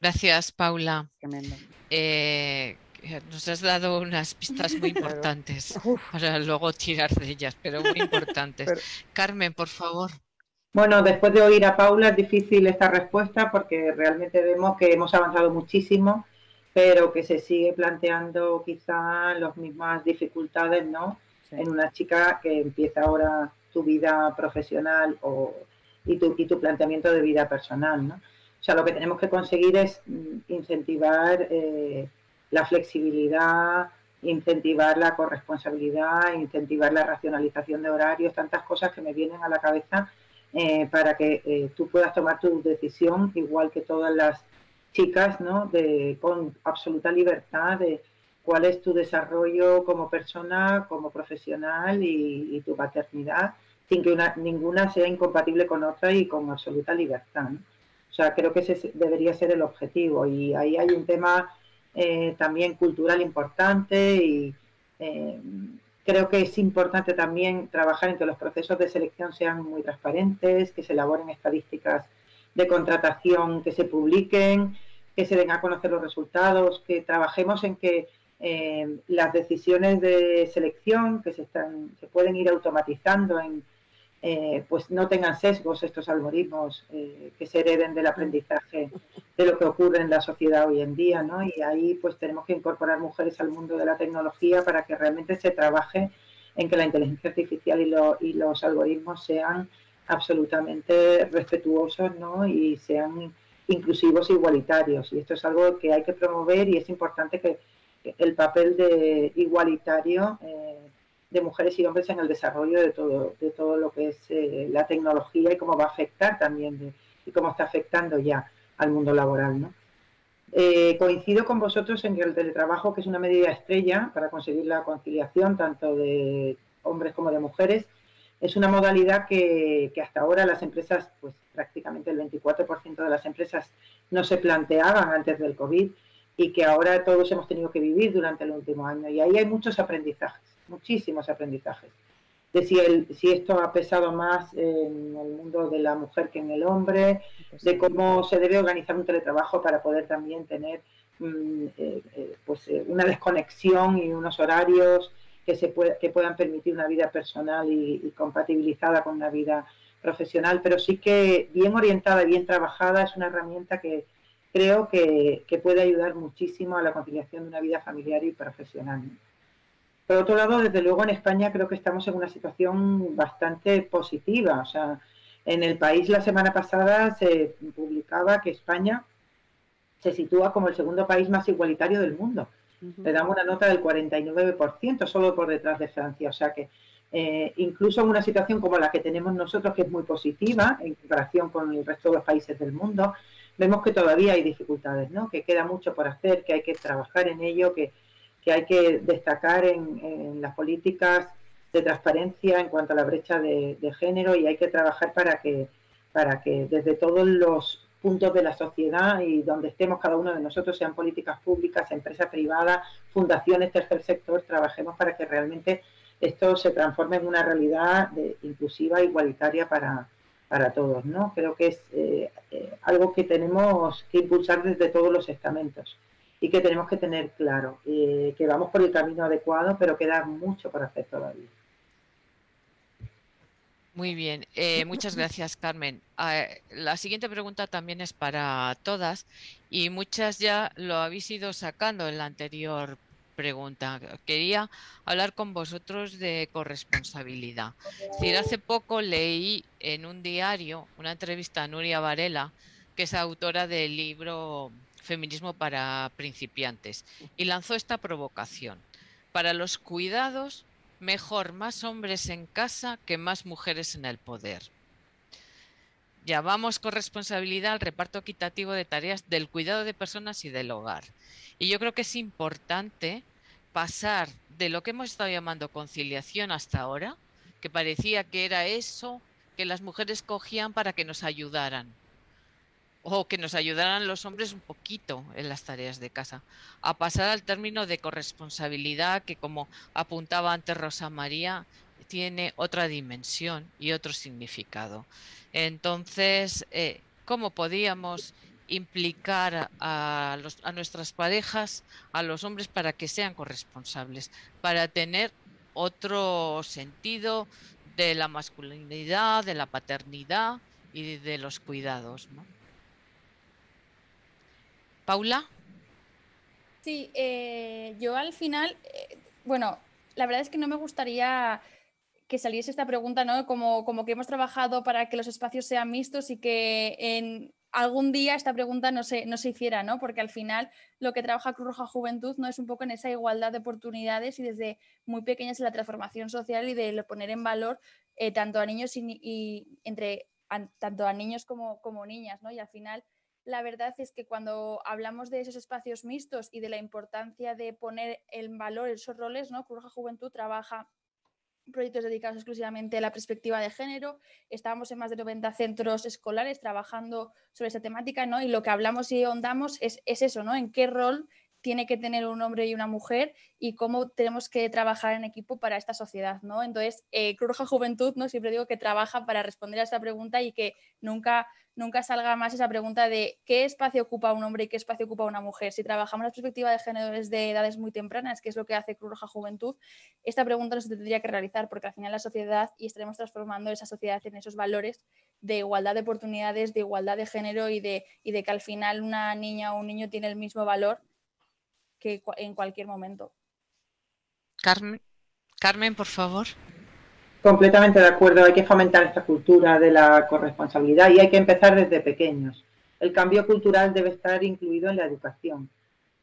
Gracias, Paula. Eh, nos has dado unas pistas muy importantes para luego tirar de ellas, pero muy importantes. Carmen, por favor. Bueno, después de oír a Paula es difícil esta respuesta porque realmente vemos que hemos avanzado muchísimo, pero que se sigue planteando quizá las mismas dificultades, ¿no? En una chica que empieza ahora tu vida profesional o, y, tu, y tu planteamiento de vida personal, ¿no? O sea, lo que tenemos que conseguir es mm, incentivar eh, la flexibilidad, incentivar la corresponsabilidad, incentivar la racionalización de horarios, tantas cosas que me vienen a la cabeza eh, para que eh, tú puedas tomar tu decisión igual que todas las chicas, ¿no? De, con absoluta libertad de cuál es tu desarrollo como persona, como profesional y, tu paternidad, sin que ninguna sea incompatible con otra y con absoluta libertad. O sea, creo que ese debería ser el objetivo y ahí hay un tema eh, también cultural importante y eh, creo que es importante también trabajar en que los procesos de selección sean muy transparentes, que se elaboren estadísticas de contratación, que se publiquen, que se den a conocer los resultados, que trabajemos en que eh, las decisiones de selección que se, están, se pueden ir automatizando en eh, pues no tengan sesgos estos algoritmos eh, que se hereden del aprendizaje de lo que ocurre en la sociedad hoy en día, ¿no? Y ahí pues tenemos que incorporar mujeres al mundo de la tecnología para que realmente se trabaje en que la inteligencia artificial y, los algoritmos sean absolutamente respetuosos, ¿no? Y sean inclusivos e igualitarios. Y esto es algo que hay que promover y es importante que el papel de igualitario eh, de mujeres y hombres en el desarrollo de todo, de todo lo que es eh, la tecnología y cómo va a afectar también y cómo está afectando ya al mundo laboral. ¿no? Eh, coincido con vosotros en que el teletrabajo, que es una medida estrella para conseguir la conciliación tanto de hombres como de mujeres, es una modalidad que, que hasta ahora las empresas, pues prácticamente el 24% de las empresas no se planteaban antes del COVID y que ahora todos hemos tenido que vivir durante el último año. Y ahí hay muchos aprendizajes muchísimos aprendizajes. De si, el, si esto ha pesado más en el mundo de la mujer que en el hombre, de cómo se debe organizar un teletrabajo para poder también tener mm, eh, eh, pues, eh, una desconexión y unos horarios que, se que puedan permitir una vida personal y, compatibilizada con una vida profesional, pero sí que bien orientada y bien trabajada es una herramienta que creo que, que puede ayudar muchísimo a la conciliación de una vida familiar y profesional. Por otro lado, desde luego en España creo que estamos en una situación bastante positiva. O sea, en el país la semana pasada se publicaba que España se sitúa como el segundo país más igualitario del mundo. Le damos una nota del 49%, solo por detrás de Francia. O sea que eh, incluso en una situación como la que tenemos nosotros, que es muy positiva en comparación con el resto de los países del mundo, vemos que todavía hay dificultades, ¿no? que queda mucho por hacer, que hay que trabajar en ello, que que hay que destacar en, las políticas de transparencia en cuanto a la brecha de, género y hay que trabajar para que, para que desde todos los puntos de la sociedad y donde estemos cada uno de nosotros, sean políticas públicas, empresas privadas, fundaciones, tercer sector, trabajemos para que realmente esto se transforme en una realidad de, inclusiva igualitaria para, para todos. ¿no? Creo que es eh, eh, algo que tenemos que impulsar desde todos los estamentos y que tenemos que tener claro eh, que vamos por el camino adecuado, pero queda mucho por hacer todavía. Muy bien, eh, muchas gracias Carmen. Ah, la siguiente pregunta también es para todas y muchas ya lo habéis ido sacando en la anterior pregunta. Quería hablar con vosotros de corresponsabilidad. decir, hace poco leí en un diario una entrevista a Nuria Varela, que es autora del libro Feminismo para principiantes, y lanzó esta provocación. Para los cuidados, mejor más hombres en casa que más mujeres en el poder. Llamamos corresponsabilidad al reparto equitativo de tareas del cuidado de personas y del hogar. Y yo creo que es importante pasar de lo que hemos estado llamando conciliación hasta ahora, que parecía que era eso que las mujeres cogían para que nos ayudaran, o que nos ayudaran los hombres un poquito en las tareas de casa, a pasar al término de corresponsabilidad que, como apuntaba antes Rosa María, tiene otra dimensión y otro significado. Entonces, eh, ¿cómo podíamos implicar a, a nuestras parejas, a los hombres, para que sean corresponsables, para tener otro sentido de la masculinidad, de la paternidad y de los cuidados. Paula. Sí, eh, yo al final, eh, bueno, la verdad es que no me gustaría que saliese esta pregunta, ¿no? Como, como que hemos trabajado para que los espacios sean mixtos y que en algún día esta pregunta no se, no se hiciera, ¿no? Porque al final lo que trabaja Cruz Roja Juventud no es un poco en esa igualdad de oportunidades y desde muy pequeñas en la transformación social y de poner en valor eh, tanto a niños y, entre tanto a niños como, como niñas, ¿no? Y al final la verdad es que cuando hablamos de esos espacios mixtos y de la importancia de poner en valor esos roles, ¿no? Cruz Juventud trabaja proyectos dedicados exclusivamente a la perspectiva de género. Estábamos en más de 90 centros escolares trabajando sobre esa temática, ¿no? Y lo que hablamos y ahondamos es, es eso, ¿no? En qué rol tiene que tener un hombre y una mujer y cómo tenemos que trabajar en equipo para esta sociedad, ¿no? Entonces, eh, Cruz Juventud, ¿no? Siempre digo que trabaja para responder a esta pregunta y que nunca, nunca salga más esa pregunta de qué espacio ocupa un hombre y qué espacio ocupa una mujer. Si trabajamos la perspectiva de género desde edades muy tempranas, que es lo que hace Cruz Roja Juventud, esta pregunta no se tendría que realizar porque al final la sociedad y estaremos transformando esa sociedad en esos valores de igualdad de oportunidades, de igualdad de género y de, y de que al final una niña o un niño tiene el mismo valor que en cualquier momento. Carmen, Carmen, por favor. Completamente de acuerdo, hay que fomentar esta cultura de la corresponsabilidad y hay que empezar desde pequeños. El cambio cultural debe estar incluido en la educación.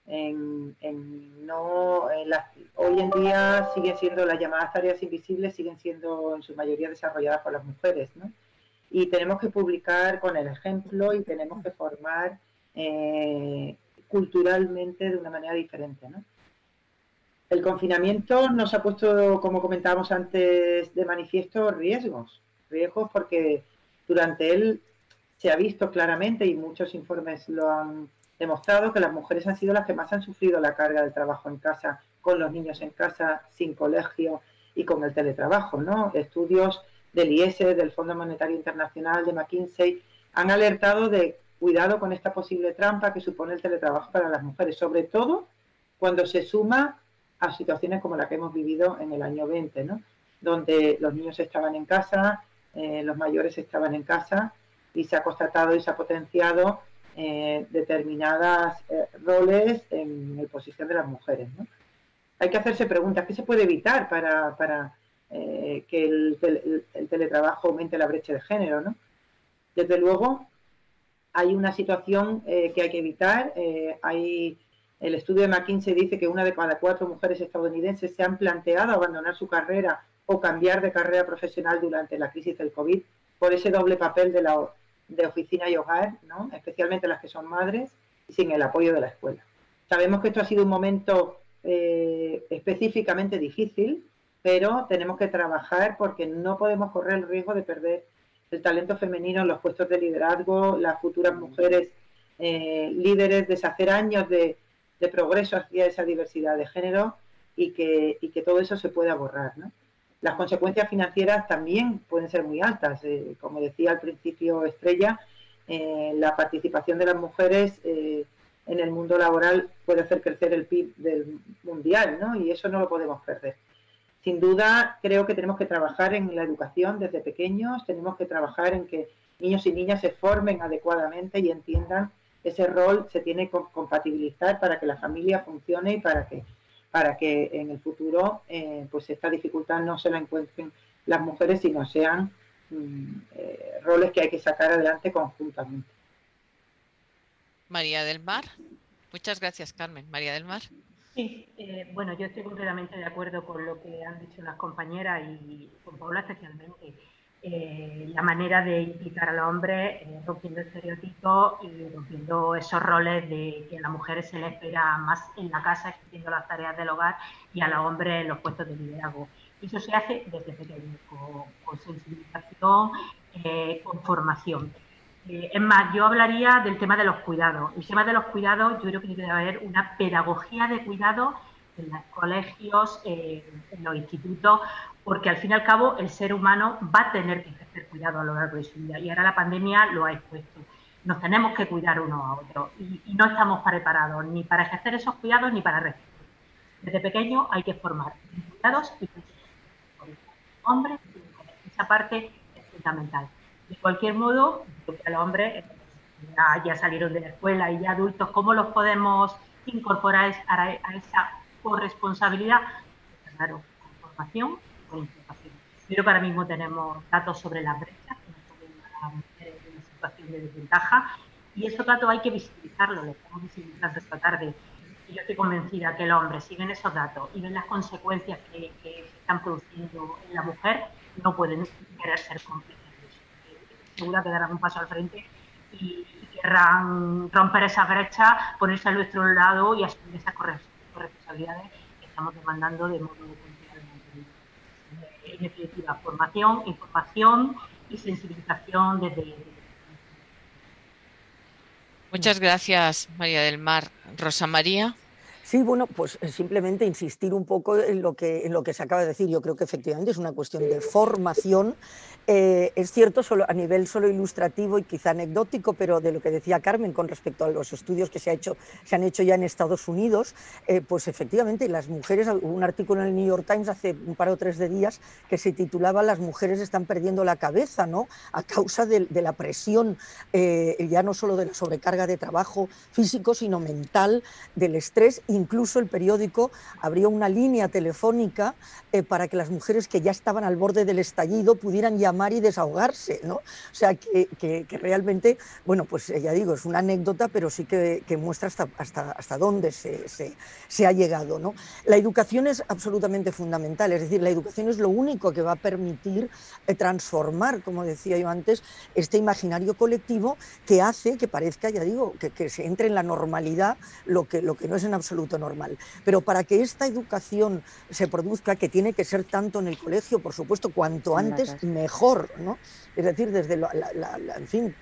Hoy en día siguen siendo las llamadas tareas invisibles, siguen siendo en su mayoría desarrolladas por las mujeres, ¿no? Y tenemos que publicar con el ejemplo y tenemos que formar eh, culturalmente de una manera diferente. ¿no? El confinamiento nos ha puesto, como comentábamos antes, de manifiesto riesgos. Riesgos porque durante él se ha visto claramente, y muchos informes lo han demostrado, que las mujeres han sido las que más han sufrido la carga del trabajo en casa, con los niños en casa, sin colegio y con el teletrabajo. ¿no? Estudios del IES, del Fondo Monetario Internacional, de McKinsey, han alertado de cuidado con esta posible trampa que supone el teletrabajo para las mujeres, sobre todo cuando se suma a situaciones como la que hemos vivido en el año 20, ¿no? donde los niños estaban en casa, eh, los mayores estaban en casa y se ha constatado y se ha potenciado eh, determinadas eh, roles en, la posición de las mujeres. Hay que hacerse preguntas, ¿qué se puede evitar para, para que el, el, teletrabajo aumente la brecha de género? ¿no? Desde luego, hay una situación eh, que hay que evitar. Eh, hay, el estudio de McKinsey dice que una de cada cuatro mujeres estadounidenses se han planteado abandonar su carrera o cambiar de carrera profesional durante la crisis del COVID por ese doble papel de, la, de oficina y hogar, ¿no? especialmente las que son madres y sin el apoyo de la escuela. Sabemos que esto ha sido un momento eh, específicamente difícil, pero tenemos que trabajar porque no podemos correr el riesgo de perder el talento femenino en los puestos de liderazgo, las futuras mujeres eh, líderes, deshacer años de, progreso hacia esa diversidad de género y que, que todo eso se pueda borrar. Las consecuencias financieras también pueden ser muy altas. Eh, como decía al principio Estrella, eh, la participación de las mujeres en el mundo laboral puede hacer crecer el PIB del mundial, ¿no? Y eso no lo podemos perder. sin duda creo que tenemos que trabajar en la educación desde pequeños, tenemos que trabajar en que niños y niñas se formen adecuadamente y entiendan ese rol se tiene que compatibilizar para que la familia funcione y para que para que en el futuro eh, pues esta dificultad no se la encuentren las mujeres sino sean mm, eh, roles que hay que sacar adelante conjuntamente. María del Mar. Muchas gracias, Carmen. María del Mar. Sí, eh, bueno, yo estoy completamente de acuerdo con lo que han dicho las compañeras y con Paula especialmente. Eh, la manera de implicar al hombre eh, rompiendo estereotipos y rompiendo esos roles de que a las mujeres se les espera más en la casa haciendo las tareas del hogar y a los hombres en los puestos de liderazgo. Eso se hace desde pequeño, con, sensibilización, con formación. es más, yo hablaría del tema de los cuidados. El tema de los cuidados, yo creo que que haber una pedagogía de cuidado en los colegios, en los institutos, porque al fin y al cabo el ser humano va a tener que ejercer cuidado a lo largo de su vida y ahora la pandemia lo ha expuesto. Nos tenemos que cuidar unos a otros y, no estamos preparados ni para ejercer esos cuidados ni para recibir. Desde pequeño hay que formar cuidados y hombres y mujeres. Esa parte es fundamental. De cualquier modo, porque a los hombres ya, salieron de la escuela y ya adultos, ¿cómo los podemos incorporar a, esa corresponsabilidad? Claro, formación pero ahora mismo tenemos datos sobre las brechas, que las mujeres en una situación de desventaja, y esos datos hay que visibilizarlos, los estamos visibilizando esta tarde. Y yo estoy convencida que el hombre, si ven esos datos y ven las consecuencias que, se están produciendo en la mujer, no pueden querer ser cómplices Seguro que darán un paso al frente y, querrán romper esa brecha, ponerse a nuestro lado y asumir esas corresponsabilidades que estamos demandando de modo en definitiva, formación, información y sensibilización desde... Muchas gracias, María del Mar. Rosa María. Sí, bueno, pues eh, simplemente insistir un poco en lo, que, en lo que se acaba de decir. Yo creo que efectivamente es una cuestión de formación eh, es cierto solo, a nivel solo ilustrativo y quizá anecdótico, pero de lo que decía Carmen con respecto a los estudios que se, ha hecho, se han hecho ya en Estados Unidos, eh, pues efectivamente las mujeres, hubo un artículo en el New York Times hace un par o tres de días que se titulaba Las mujeres están perdiendo la cabeza, ¿no? A causa de, la presión, eh, ya no solo de la sobrecarga de trabajo físico, sino mental, del estrés. Incluso el periódico abrió una línea telefónica para que las mujeres que ya estaban al borde del estallido pudieran llamar y desahogarse, ¿no? O sea, que, realmente, bueno, pues eh, ya digo, es una anécdota, pero sí que, muestra hasta, hasta, hasta dónde se, se, ha llegado, ¿no? La educación es absolutamente fundamental, es decir, la educación es lo único que va a permitir eh, transformar, como decía yo antes, este imaginario colectivo que hace que parezca, ya digo, que, que se entre en la normalidad lo que, lo que no es en absoluto normal. Pero para que esta educación se produzca, que tiene que ser tanto en el colegio, por supuesto, cuanto antes, mejor ¿no? Es decir, desde en fin,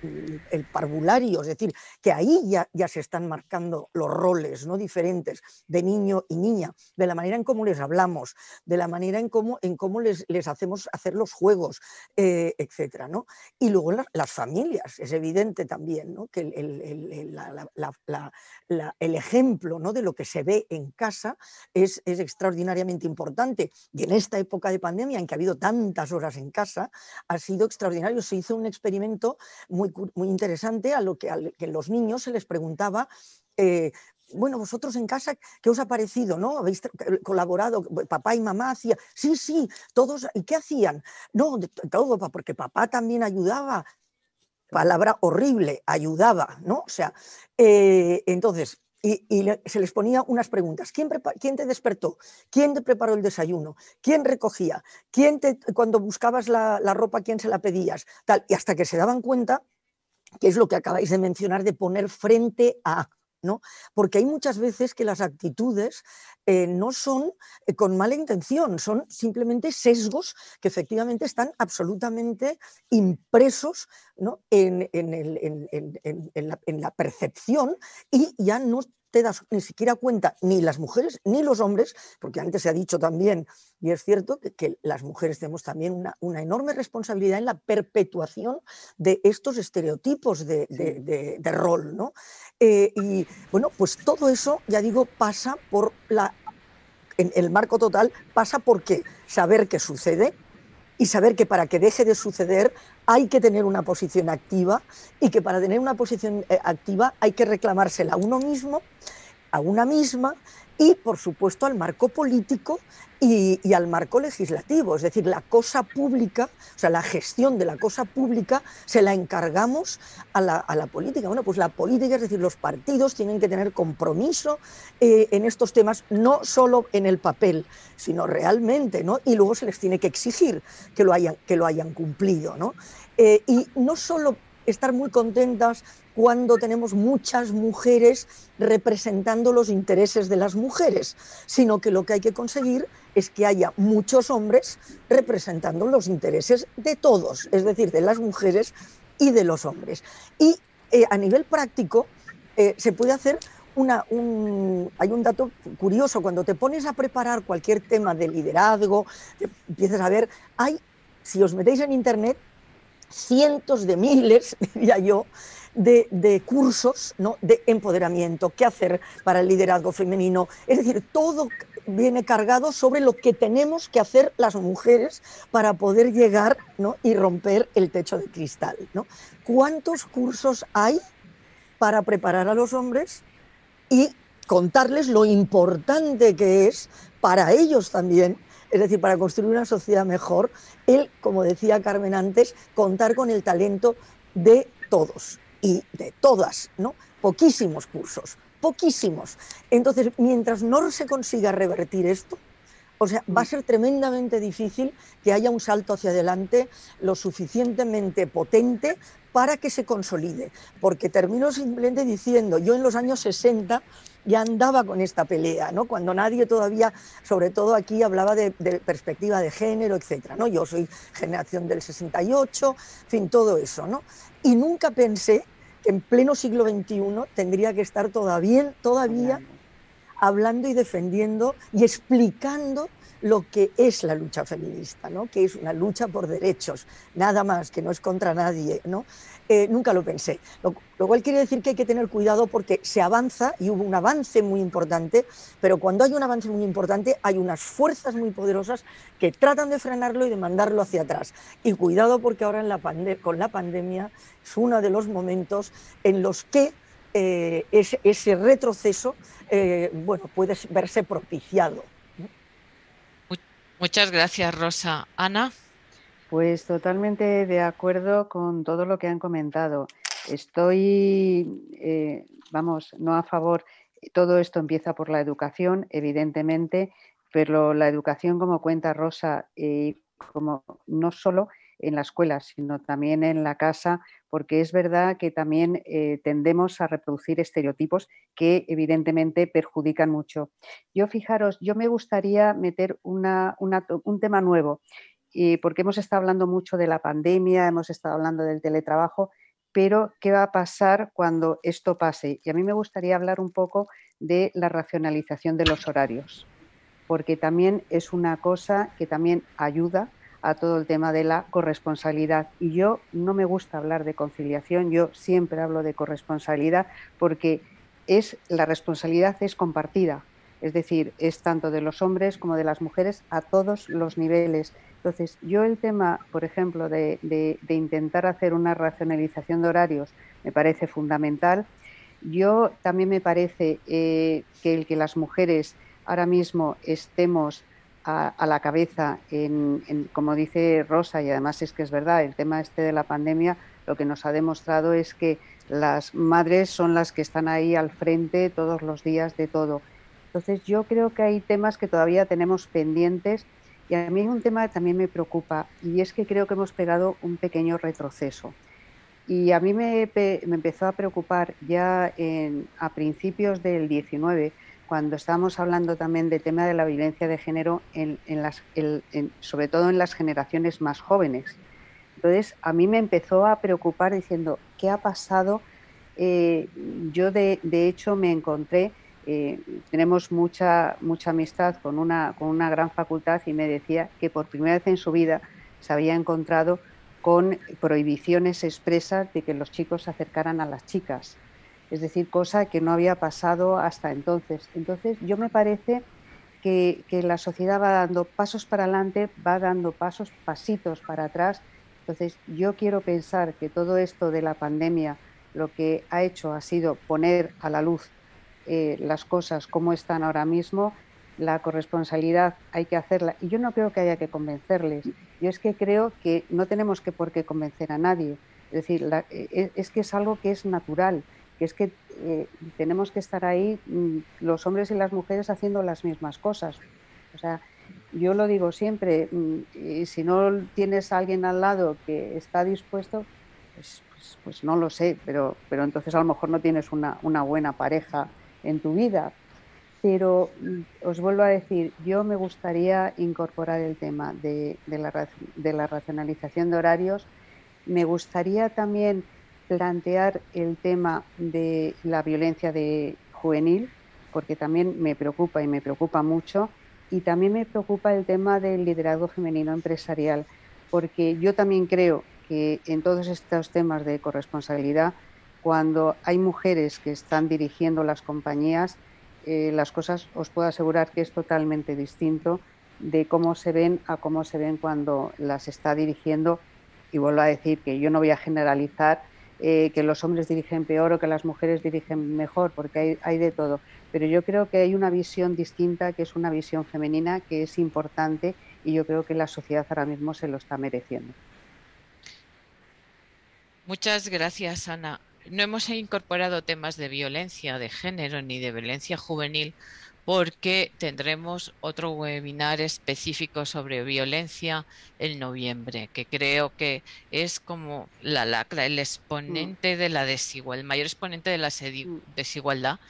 el parvulario, es decir, que ahí ya, ya se están marcando los roles ¿no? diferentes de niño y niña, de la manera en cómo les hablamos, de la manera en cómo, en cómo les, les hacemos hacer los juegos, eh, etcétera, ¿no? Y luego las, familias, es evidente también ¿no? que el, el, ejemplo ¿no? de lo que se ve en casa es, es extraordinariamente importante. Y en esta época de pandemia en que ha habido tantas horas en casa, ha sido extraordinario. Se hizo un experimento muy, muy interesante a lo que, a los niños se les preguntaba. Eh, bueno, vosotros en casa, ¿qué os ha parecido? ¿No? ¿Habéis colaborado? Papá y mamá hacían, sí, sí, todos, ¿y qué hacían? No, todo, porque papá también ayudaba. Palabra horrible, ayudaba, ¿no? O sea, eh, entonces, y, se les ponía unas preguntas. ¿Quién, ¿Quién, te despertó? ¿Quién te preparó el desayuno? ¿Quién recogía? ¿Quién te, cuando buscabas la, ropa, quién se la pedías? Tal, y hasta que se daban cuenta, que es lo que acabáis de mencionar, de poner frente a. ¿no? Porque hay muchas veces que las actitudes eh, no son eh, con mala intención, son simplemente sesgos que efectivamente están absolutamente impresos ¿no? en, la, percepción y ya no te das ni siquiera cuenta ni las mujeres ni los hombres, porque antes se ha dicho también, y es cierto, que, las mujeres tenemos también una, una, enorme responsabilidad en la perpetuación de estos estereotipos de, de, rol. ¿no? Eh, y bueno, pues todo eso, ya digo, pasa por la en el marco total pasa por qué saber qué sucede y saber que para que deje de suceder hay que tener una posición activa y que para tener una posición eh, activa hay que reclamársela a uno mismo, a una misma y, por supuesto, al marco político y, al marco legislativo. Es decir, la cosa pública, o sea, la gestión de la cosa pública se la encargamos a la, política. Bueno, pues la política, es decir, los partidos tienen que tener compromiso eh, en estos temas, no solo en el papel, sino realmente, ¿no? Y luego se les tiene que exigir que lo hayan, que lo hayan cumplido, ¿no? Eh, y no solo estar muy contentas cuando tenemos muchas mujeres representando los intereses de las mujeres, sino que lo que hay que conseguir es que haya muchos hombres representando los intereses de todos, es decir, de las mujeres y de los hombres. Y eh, a nivel práctico eh, se puede hacer una, un, hay un dato curioso, cuando te pones a preparar cualquier tema de liderazgo, empiezas a ver, hay, si os metéis en Internet, cientos de miles, [laughs] diría yo, de, cursos ¿no? de empoderamiento, qué hacer para el liderazgo femenino. Es decir, todo viene cargado sobre lo que tenemos que hacer las mujeres para poder llegar ¿no? y romper el techo de cristal. ¿no? ¿Cuántos cursos hay para preparar a los hombres y contarles lo importante que es para ellos también es decir, para construir una sociedad mejor, el, como decía Carmen antes, contar con el talento de todos y de todas, ¿no? Poquísimos cursos, poquísimos. Entonces, mientras no se consiga revertir esto, o sea, va a ser tremendamente difícil que haya un salto hacia adelante lo suficientemente potente para que se consolide. Porque termino simplemente diciendo, yo en los años 60 ya andaba con esta pelea, ¿no? Cuando nadie todavía, sobre todo aquí, hablaba de, perspectiva de género, etc. ¿no? Yo soy generación del 68, en fin, todo eso, ¿no? Y nunca pensé que en pleno siglo XXI tendría que estar todavía, todavía hablando y defendiendo y explicando lo que es la lucha feminista, ¿no? que es una lucha por derechos, nada más, que no es contra nadie. ¿no? Nunca lo pensé. Lo, cual quiere decir que hay que tener cuidado porque se avanza y hubo un avance muy importante, pero cuando hay un avance muy importante hay unas fuerzas muy poderosas que tratan de frenarlo y de mandarlo hacia atrás. Y cuidado porque ahora en la con la pandemia es uno de los momentos en los que eh, ese, retroceso eh, bueno, puede verse propiciado. Muchas gracias, Rosa. Ana. Pues totalmente de acuerdo con todo lo que han comentado. Estoy, eh, vamos, no a favor, todo esto empieza por la educación, evidentemente, pero la educación, como cuenta Rosa, eh, como no solo en la escuela, sino también en la casa, porque es verdad que también eh, tendemos a reproducir estereotipos que evidentemente perjudican mucho. Yo fijaros, yo me gustaría meter un tema nuebo porque hemos estado hablando mucho de la pandemia, hemos estado hablando del teletrabajo, pero ¿qué va a pasar cuando esto pase? Y a mí me gustaría hablar un poco de la racionalización de los horarios, porque también es una cosa que también ayuda a todo el tema de la corresponsabilidad. Y yo no me gusta hablar de conciliación, yo siempre hablo de corresponsabilidad porque es la responsabilidad es compartida, es decir, es tanto de los hombres como de las mujeres a todos los niveles. Entonces, yo el tema, por ejemplo, de, intentar hacer una racionalización de horarios me parece fundamental. Yo también me parece eh, que el que las mujeres ahora mismo estemos a, la cabeza, en, como dice Rosa, y además es que es verdad, el tema este de la pandemia lo que nos ha demostrado es que las madres son las que están ahí al frente todos los días de todo. Entonces yo creo que hay temas que todavía tenemos pendientes y a mí un tema que también me preocupa y es que creo que hemos pegado un pequeño retroceso. Y a mí me, empezó a preocupar ya a principios del 19, cuando estábamos hablando también del tema de la violencia de género, en, sobre todo en las generaciones más jóvenes. Entonces, a mí me empezó a preocupar diciendo, ¿qué ha pasado? Eh, yo, de, hecho, me encontré eh, tenemos mucha, mucha amistad con una, con una gran facultad y me decía que por primera vez en su vida se había encontrado con prohibiciones expresas de que los chicos se acercaran a las chicas. Es decir, cosa que no había pasado hasta entonces. Entonces, yo me parece que, la sociedad va dando pasos para adelante, va dando pasos, pasitos para atrás. Entonces, yo quiero pensar que todo esto de la pandemia lo que ha hecho ha sido poner a la luz eh, las cosas como están ahora mismo. La corresponsabilidad hay que hacerla y yo no creo que haya que convencerles. Yo es que creo que no tenemos que por qué convencer a nadie. Es decir, e, es que es algo que es natural que es que eh, tenemos que estar ahí mm, los hombres y las mujeres haciendo las mismas cosas. O sea, yo lo digo siempre, mm, y si no tienes a alguien al lado que está dispuesto, pues, pues, pues, no lo sé, pero, pero entonces a lo mejor no tienes una, buena pareja en tu vida. Pero mm, os vuelvo a decir, yo me gustaría incorporar el tema de, la, de la racionalización de horarios. Me gustaría también plantear el tema de la violencia de juvenil, porque también me preocupa y me preocupa mucho, y también me preocupa el tema del liderazgo femenino empresarial, porque yo también creo que en todos estos temas de corresponsabilidad, cuando hay mujeres que están dirigiendo las compañías, eh, las cosas os puedo asegurar que es totalmente distinto de cómo se ven a cómo se ven cuando las está dirigiendo. Y vuelvo a decir que yo no voy a generalizar eh, que los hombres dirigen peor o que las mujeres dirigen mejor, porque hay, de todo. Pero yo creo que hay una visión distinta, que es una visión femenina, que es importante y yo creo que la sociedad ahora mismo se lo está mereciendo. Muchas gracias, Ana. No hemos incorporado temas de violencia de género ni de violencia juvenil porque tendremos otro webinar específico sobre violencia en noviembre, que creo que es como la lacra, el exponente de la desigualdad, el mayor exponente de la mm. desigualdad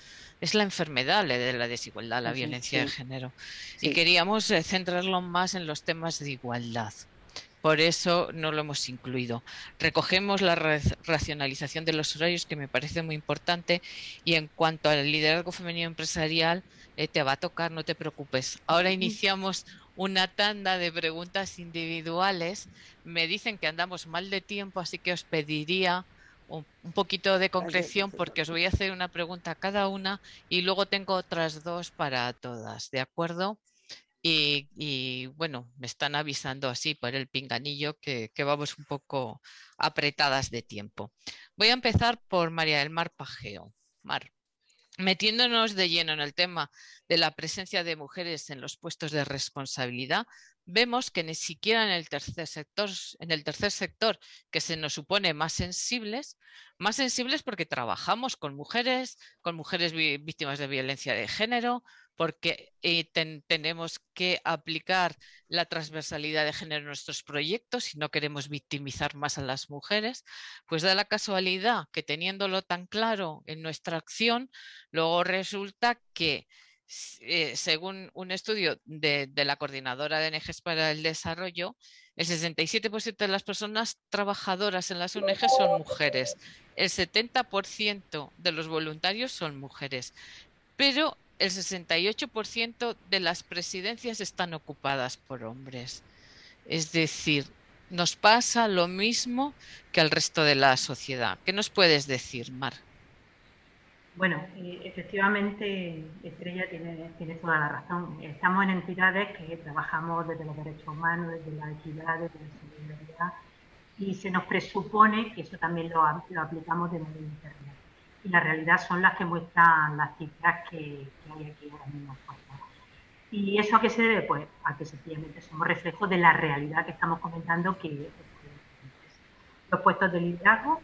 es la enfermedad de la desigualdad, la violencia de género. Y queríamos eh, centrarlo más en los temas de igualdad. Por eso no lo hemos incluido. Recogemos la racionalización de los horarios, que me parece muy importante, y en cuanto al liderazgo femenino empresarial, eh, te va a tocar, no te preocupes. Ahora iniciamos una tanda de preguntas individuales. Me dicen que andamos mal de tiempo, así que os pediría un, poquito de concreción porque os voy a hacer una pregunta a cada una y luego tengo otras dos para todas, ¿de acuerdo? Y, bueno, me están avisando así por el pinganillo que, que, vamos un poco apretadas de tiempo. Voy a empezar por María del Mar Pajeo. Mar. Metiéndonos de lleno en el tema de la presencia de mujeres en los puestos de responsabilidad, vemos que ni siquiera en el tercer sector, en el tercer sector que se nos supone más sensibles, más sensibles porque trabajamos con mujeres, con mujeres víctimas de violencia de género, porque eh, tenemos que aplicar la transversalidad de género en nuestros proyectos y no queremos victimizar más a las mujeres, pues da la casualidad que teniéndolo tan claro en nuestra acción, luego resulta que eh, según un estudio de, la Coordinadora de ONGs para el Desarrollo, el 67% de las personas trabajadoras en las ONG son mujeres, el 70% de los voluntarios son mujeres, pero el 68% de las presidencias están ocupadas por hombres. Es decir, nos pasa lo mismo que al resto de la sociedad. ¿Qué nos puedes decir, Mar? Bueno, eh, efectivamente, Estrella tiene, toda la razón. Estamos en entidades que trabajamos desde los derechos humanos, desde la equidad, desde la solidaridad, y se nos presupone que eso también lo, aplicamos de modo interno y la realidad son las que muestran las cifras que, hay aquí ahora mismo. ¿Y eso a qué se debe? Pues a que sencillamente somos reflejos de la realidad que estamos comentando, que los puestos de liderazgo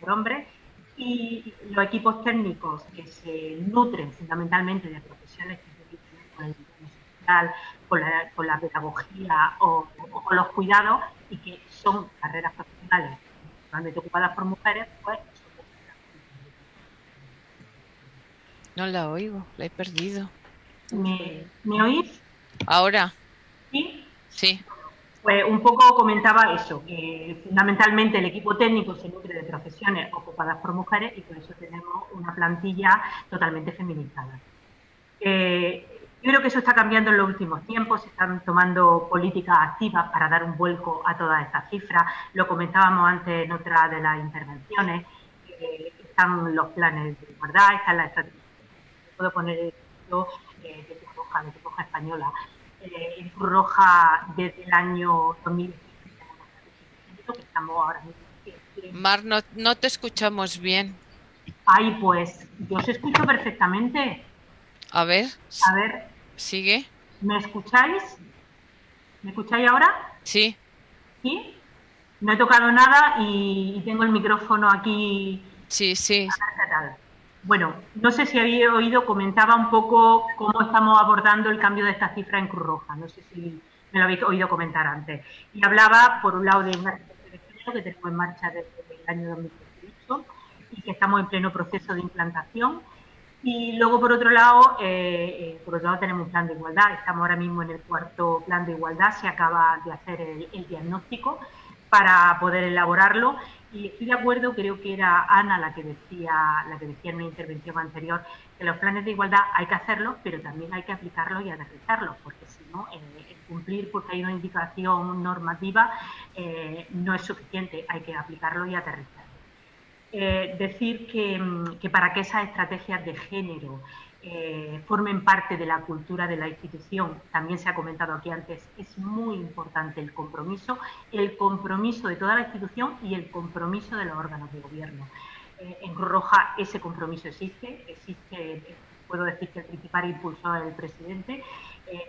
por hombres y los equipos técnicos que se nutren fundamentalmente de profesiones que que ver con el entorno social, con la, con la pedagogía o, o, con los cuidados y que son carreras profesionales ocupadas por mujeres, pues No la oigo, la he perdido. ¿Me, oís? Ahora. ¿Sí? Sí. Pues un poco comentaba eso, que fundamentalmente el equipo técnico se nutre de profesiones ocupadas por mujeres y por eso tenemos una plantilla totalmente feminizada. Eh, yo creo que eso está cambiando en los últimos tiempos, se están tomando políticas activas para dar un vuelco a todas estas cifras. Lo comentábamos antes en otra de las intervenciones, están los planes de igualdad, están las estrategias puedo poner el ejemplo eh, de tu Roja, de tu Roja Española. Eh, Cruz Roja desde el año 2000 que estamos ahora mismo. Mar, no, no te escuchamos bien. Ay, pues yo os escucho perfectamente. A ver. A ver. Sigue. ¿Me escucháis? ¿Me escucháis ahora? Sí. ¿Sí? No he tocado nada y, tengo el micrófono aquí. Sí, sí. Bueno, no sé si habéis oído, comentaba un poco cómo estamos abordando el cambio de esta cifra en Cruz Roja. No sé si me lo habéis oído comentar antes. Y hablaba, por un lado, de una que tenemos en marcha desde el año 2018 y que estamos en pleno proceso de implantación. Y luego, por otro lado, eh, eh, por otro lado tenemos un plan de igualdad. Estamos ahora mismo en el cuarto plan de igualdad. Se acaba de hacer el, diagnóstico para poder elaborarlo. Y estoy de acuerdo, creo que era Ana la que decía, la que decía en una intervención anterior, que los planes de igualdad hay que hacerlos, pero también hay que aplicarlos y aterrizarlos, porque si no, eh, cumplir porque hay una indicación normativa no es suficiente, hay que aplicarlo y aterrizarlo. Eh, decir mm, que, para que esas estrategias de género eh, formen parte de la cultura de la institución, también se ha comentado aquí antes, es muy importante el compromiso, el compromiso de toda la institución y el compromiso de los órganos de gobierno. Eh, en Roja ese compromiso existe, existe, puedo decir que el principal impulsor es el presidente,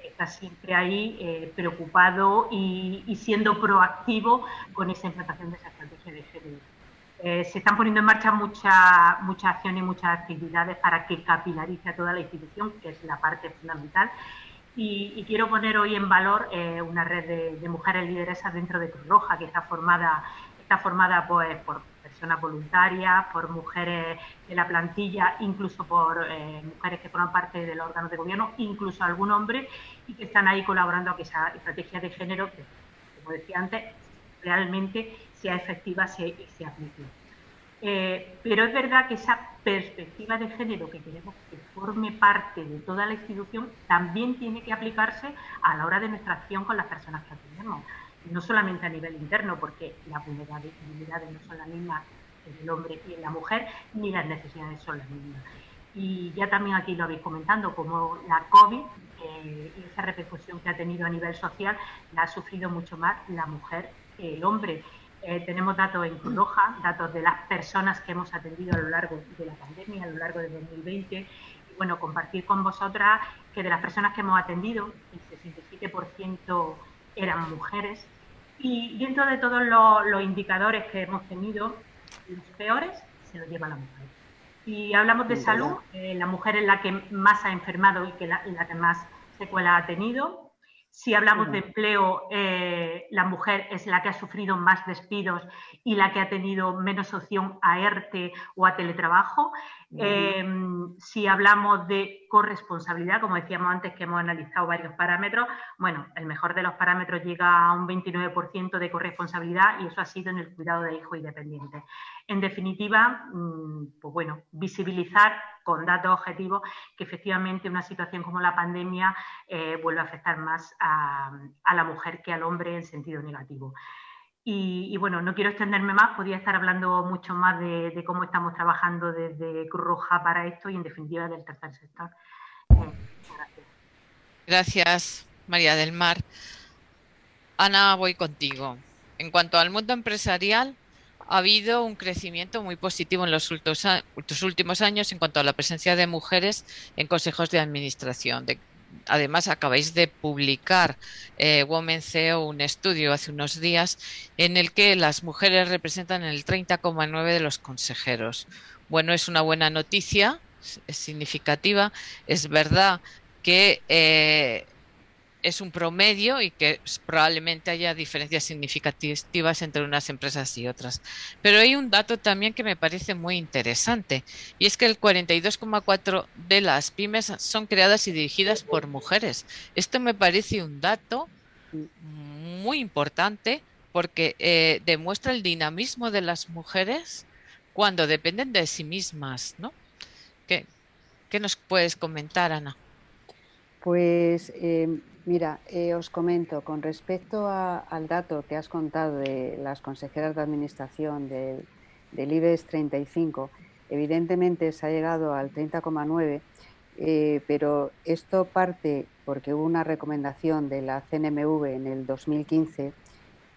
está siempre ahí preocupado y, y siendo proactivo con esa implantación de esa estrategia de género. Eh, se están poniendo en marcha muchas mucha acciones y muchas actividades para que capilarice a toda la institución, que es la parte fundamental. Y, quiero poner hoy en valor eh, una red de, mujeres lideresas dentro de Cruz Roja, que está formada, está formada pues, por personas voluntarias, por mujeres de la plantilla, incluso por eh, mujeres que forman parte del órgano de gobierno, incluso algún hombre, y que están ahí colaborando a que esa estrategia de género, que, como decía antes, realmente sea efectiva se, se aplique. Eh, pero es verdad que esa perspectiva de género que queremos que forme parte de toda la institución también tiene que aplicarse a la hora de nuestra acción con las personas que atendemos. No solamente a nivel interno, porque las vulnerabilidades no son las mismas en el hombre y en la mujer, ni las necesidades son las mismas. Y ya también aquí lo habéis comentando, como la COVID eh, y esa repercusión que ha tenido a nivel social, la ha sufrido mucho más la mujer que el hombre. Eh, tenemos datos en Cruz Roja, datos de las personas que hemos atendido a lo largo de la pandemia, a lo largo de 2020. Y bueno, compartir con vosotras que de las personas que hemos atendido, el 67% eran mujeres. Y dentro de todos los, indicadores que hemos tenido, los peores se los lleva la mujer. Y hablamos de salud, eh, la mujer es la que más ha enfermado y que la, la que más secuela ha tenido. Si hablamos de empleo, eh, la mujer es la que ha sufrido más despidos y la que ha tenido menos opción a ERTE o a teletrabajo. Em, si hablamos de corresponsabilidad, como decíamos antes que hemos analizado varios parámetros, bueno, el mejor de los parámetros llega a un 29% de corresponsabilidad y eso ha sido en el cuidado de hijos y dependientes. En definitiva, mm, pues bueno, visibilizar con datos objetivos que efectivamente una situación como la pandemia eh, vuelve a afectar más a, la mujer que al hombre en sentido negativo. Y, bueno, no quiero extenderme más, podría estar hablando mucho más de, cómo estamos trabajando desde Cruz Roja para esto y en definitiva del tercer sector. Eh, gracias. Gracias, María del Mar. Ana, voy contigo. En cuanto al mundo empresarial, ha habido un crecimiento muy positivo en los últimos años en cuanto a la presencia de mujeres en consejos de administración. Además, acabáis de publicar eh, Women CEO un estudio hace unos días en el que las mujeres representan el 30,9 de los consejeros. Bueno, es una buena noticia, es significativa. Es verdad que eh, es un promedio y que probablemente haya diferencias significativas entre unas empresas y otras. Pero hay un dato también que me parece muy interesante y es que el 42,4 de las pymes son creadas y dirigidas por mujeres. Esto me parece un dato muy importante porque eh, demuestra el dinamismo de las mujeres cuando dependen de sí mismas, ¿no? ¿Qué, nos puedes comentar, Ana? Pues em, Mira, eh, os comento, con respecto al dato que has contado de las consejeras de administración del, IBEX 35, evidentemente se ha llegado al 30,9, eh, pero esto parte porque hubo una recomendación de la CNMV en el 2015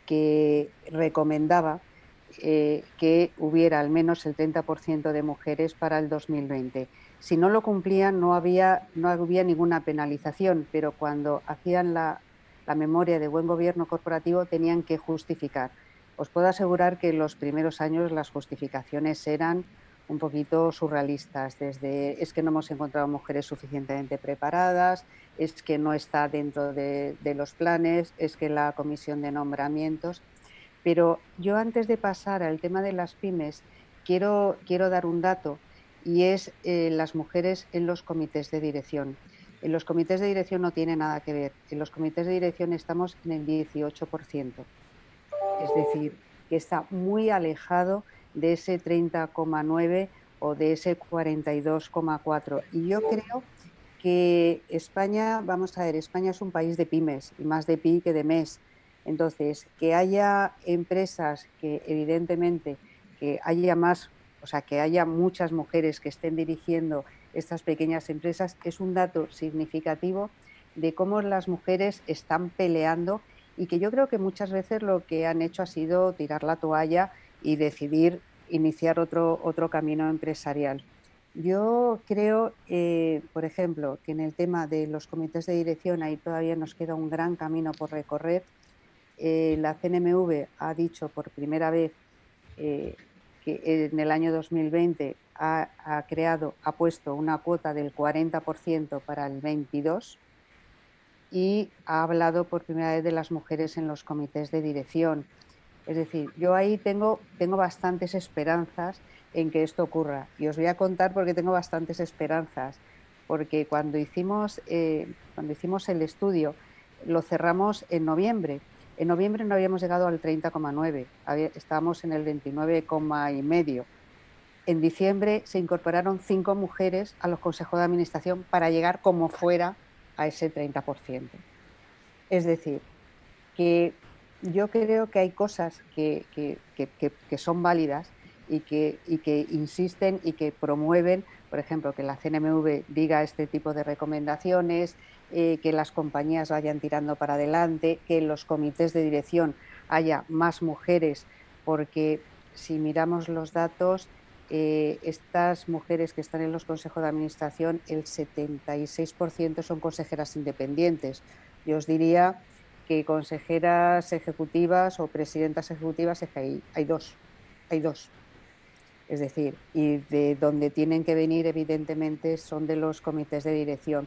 que recomendaba eh, que hubiera al menos el 30% de mujeres para el 2020. Si no lo cumplían no había, no había ninguna penalización, pero cuando hacían la, la memoria de buen gobierno corporativo tenían que justificar. Os puedo asegurar que en los primeros años las justificaciones eran un poquito surrealistas, desde es que no hemos encontrado mujeres suficientemente preparadas, es que no está dentro de, los planes, es que la comisión de nombramientos. Pero yo antes de pasar al tema de las pymes, quiero, quiero dar un dato y es eh, las mujeres en los comités de dirección. En los comités de dirección no tiene nada que ver. En los comités de dirección estamos en el 18%. Es decir, que está muy alejado de ese 30,9 o de ese 42,4. Y yo creo que España, vamos a ver, España es un país de pymes y más de pi que de mes. Entonces, que haya empresas que evidentemente que haya más, o sea, que haya muchas mujeres que estén dirigiendo estas pequeñas empresas es un dato significativo de cómo las mujeres están peleando y que yo creo que muchas veces lo que han hecho ha sido tirar la toalla y decidir iniciar otro, otro camino empresarial. Yo creo, eh, por ejemplo, que en el tema de los comités de dirección ahí todavía nos queda un gran camino por recorrer. Eh, la CNMV ha dicho por primera vez eh, que en el año 2020 ha, creado, ha puesto una cuota del 40% para el 22 y ha hablado por primera vez de las mujeres en los comités de dirección. Es decir, yo ahí tengo, tengo bastantes esperanzas en que esto ocurra. Y os voy a contar porque tengo bastantes esperanzas. Porque cuando hicimos, eh, cuando hicimos el estudio, lo cerramos en noviembre. En noviembre no habíamos llegado al 30,9, estábamos en el 29, y medio. En diciembre se incorporaron cinco mujeres a los consejos de administración para llegar como fuera a ese 30%. Es decir, que yo creo que hay cosas que, son válidas y que, que insisten y que promueven, por ejemplo, que la CNMV diga este tipo de recomendaciones, eh, que las compañías vayan tirando para adelante, que en los comités de dirección haya más mujeres, porque si miramos los datos, eh, estas mujeres que están en los consejos de administración, el 76% son consejeras independientes. Yo os diría que consejeras ejecutivas o presidentas ejecutivas es que hay, hay dos, hay dos. Es decir, y de donde tienen que venir, evidentemente, son de los comités de dirección.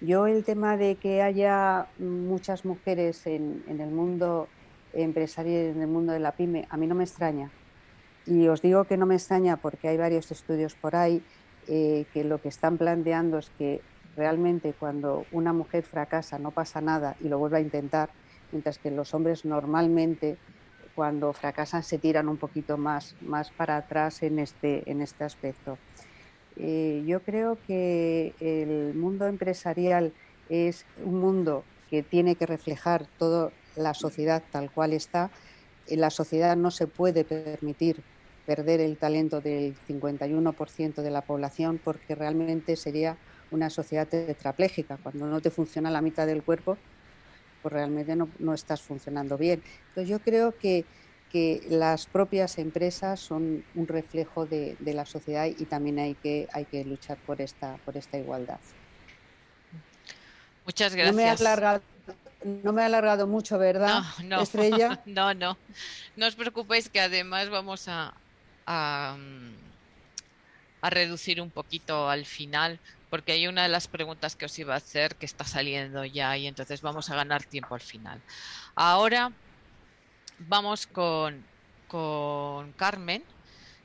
Yo el tema de que haya muchas mujeres en, el mundo empresarial, en el mundo de la pyme, a mí no me extraña. Y os digo que no me extraña porque hay varios estudios por ahí eh, que lo que están planteando es que realmente cuando una mujer fracasa no pasa nada y lo vuelve a intentar, mientras que los hombres normalmente cuando fracasan se tiran un poquito más, más para atrás en este, en este aspecto. Eh, yo creo que el mundo empresarial es un mundo que tiene que reflejar toda la sociedad tal cual está. La sociedad no se puede permitir perder el talento del 51% de la población porque realmente sería una sociedad tetrapléjica. Cuando no te funciona la mitad del cuerpo, pues realmente no, no estás funcionando bien. Entonces yo creo que, que, las propias empresas son un reflejo de, de, la sociedad y también hay que, hay que luchar por esta, por esta igualdad. Muchas gracias. No me, he alargado, no me he alargado mucho, ¿verdad, no, no, Estrella? [laughs] No, no. No os preocupéis que además vamos a, a, a reducir un poquito al final porque hay una de las preguntas que os iba a hacer que está saliendo ya y entonces vamos a ganar tiempo al final. Ahora vamos con, con Carmen.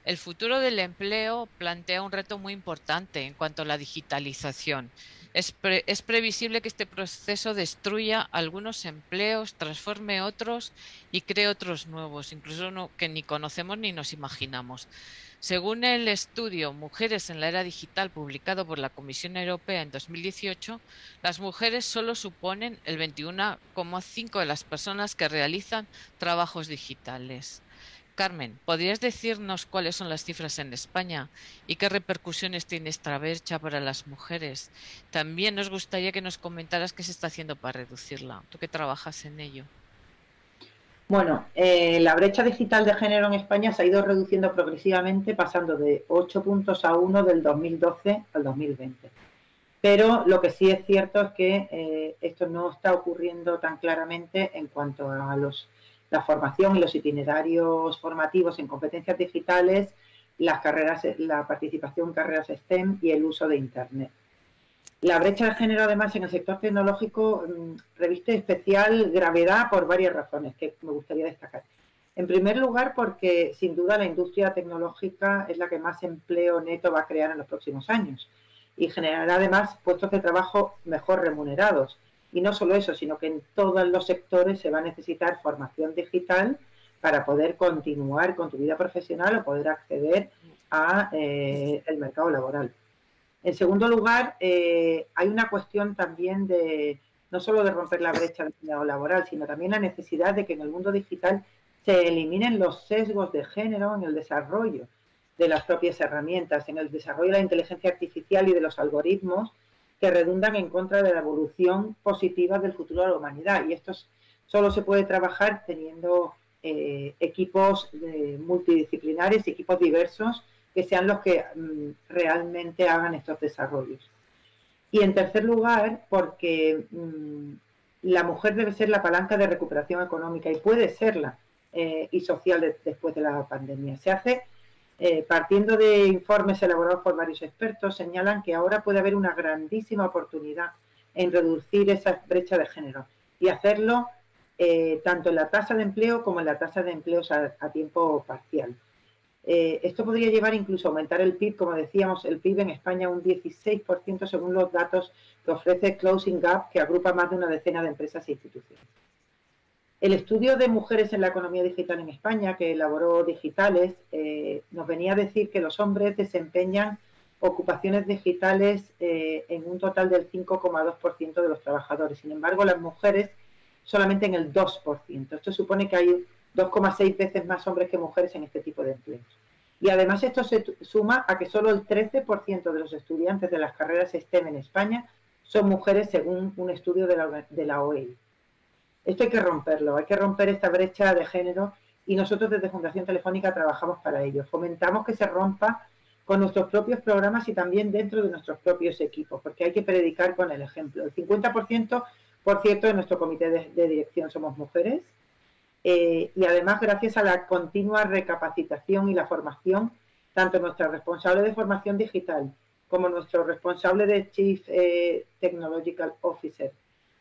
El futuro del empleo plantea un reto muy importante en cuanto a la digitalización. Es, es, previsible que este proceso destruya algunos empleos, transforme otros y cree otros nuevos, incluso que ni conocemos ni nos imaginamos. Según el estudio Mujeres en la Era Digital publicado por la Comisión Europea en 2018, las mujeres solo suponen el 21,5% de las personas que realizan trabajos digitales. Carmen, ¿podrías decirnos cuáles son las cifras en España y qué repercusiones tiene esta brecha para las mujeres? También nos gustaría que nos comentaras qué se está haciendo para reducirla, tú que trabajas en ello. Bueno, eh, la brecha digital de género en España se ha ido reduciendo progresivamente, pasando de 8 puntos a 1 del 2012 al 2020. Pero lo que sí es cierto es que eh, esto no está ocurriendo tan claramente en cuanto a los la formación y los itinerarios formativos en competencias digitales, las carreras, la participación en carreras STEM y el uso de Internet. La brecha de género, además, en el sector tecnológico mm, reviste especial gravedad por varias razones que me gustaría destacar. En primer lugar, porque sin duda la industria tecnológica es la que más empleo neto va a crear en los próximos años y generará además puestos de trabajo mejor remunerados y no solo eso, sino que en todos los sectores se va a necesitar formación digital para poder continuar con tu vida profesional o poder acceder a eh, el mercado laboral. En segundo lugar, eh, hay una cuestión también de no solo de romper la brecha del mercado laboral, sino también la necesidad de que en el mundo digital se eliminen los sesgos de género en el desarrollo de las propias herramientas, en el desarrollo de la inteligencia artificial y de los algoritmos que redundan en contra de la evolución positiva del futuro de la humanidad. Y esto solo se puede trabajar teniendo eh, equipos eh, multidisciplinares, equipos diversos, que sean los que mm, realmente hagan estos desarrollos. Y en tercer lugar, porque mm, la mujer debe ser la palanca de recuperación económica y puede serla eh, y social después de la pandemia. Se hace eh, partiendo de informes elaborados por varios expertos, señalan que ahora puede haber una grandísima oportunidad en reducir esa brecha de género y hacerlo eh, tanto en la tasa de empleo como en la tasa de empleos a, tiempo parcial. Eh, esto podría llevar incluso a aumentar el PIB, como decíamos, el PIB en España un 16% según los datos que ofrece Closing Gap, que agrupa más de una decena de empresas e instituciones. El estudio de mujeres en la economía digital en España, que elaboró Digitales, eh, nos venía a decir que los hombres desempeñan ocupaciones digitales eh, en un total del 5,2% de los trabajadores. Sin embargo, las mujeres solamente en el 2%. Esto supone que hay 2,6 veces más hombres que mujeres en este tipo de empleos. Y además esto se suma a que solo el 13% de los estudiantes de las carreras STEM en España son mujeres según un estudio de la, de la OEI. Esto hay que romperlo, hay que romper esta brecha de género y nosotros desde Fundación Telefónica trabajamos para ello. Fomentamos que se rompa con nuestros propios programas y también dentro de nuestros propios equipos, porque hay que predicar con el ejemplo. El 50%, por cierto, de nuestro comité de, dirección somos mujeres eh, y además gracias a la continua recapacitación y la formación, tanto nuestra responsable de formación digital como nuestro responsable de Chief eh, Technological Officer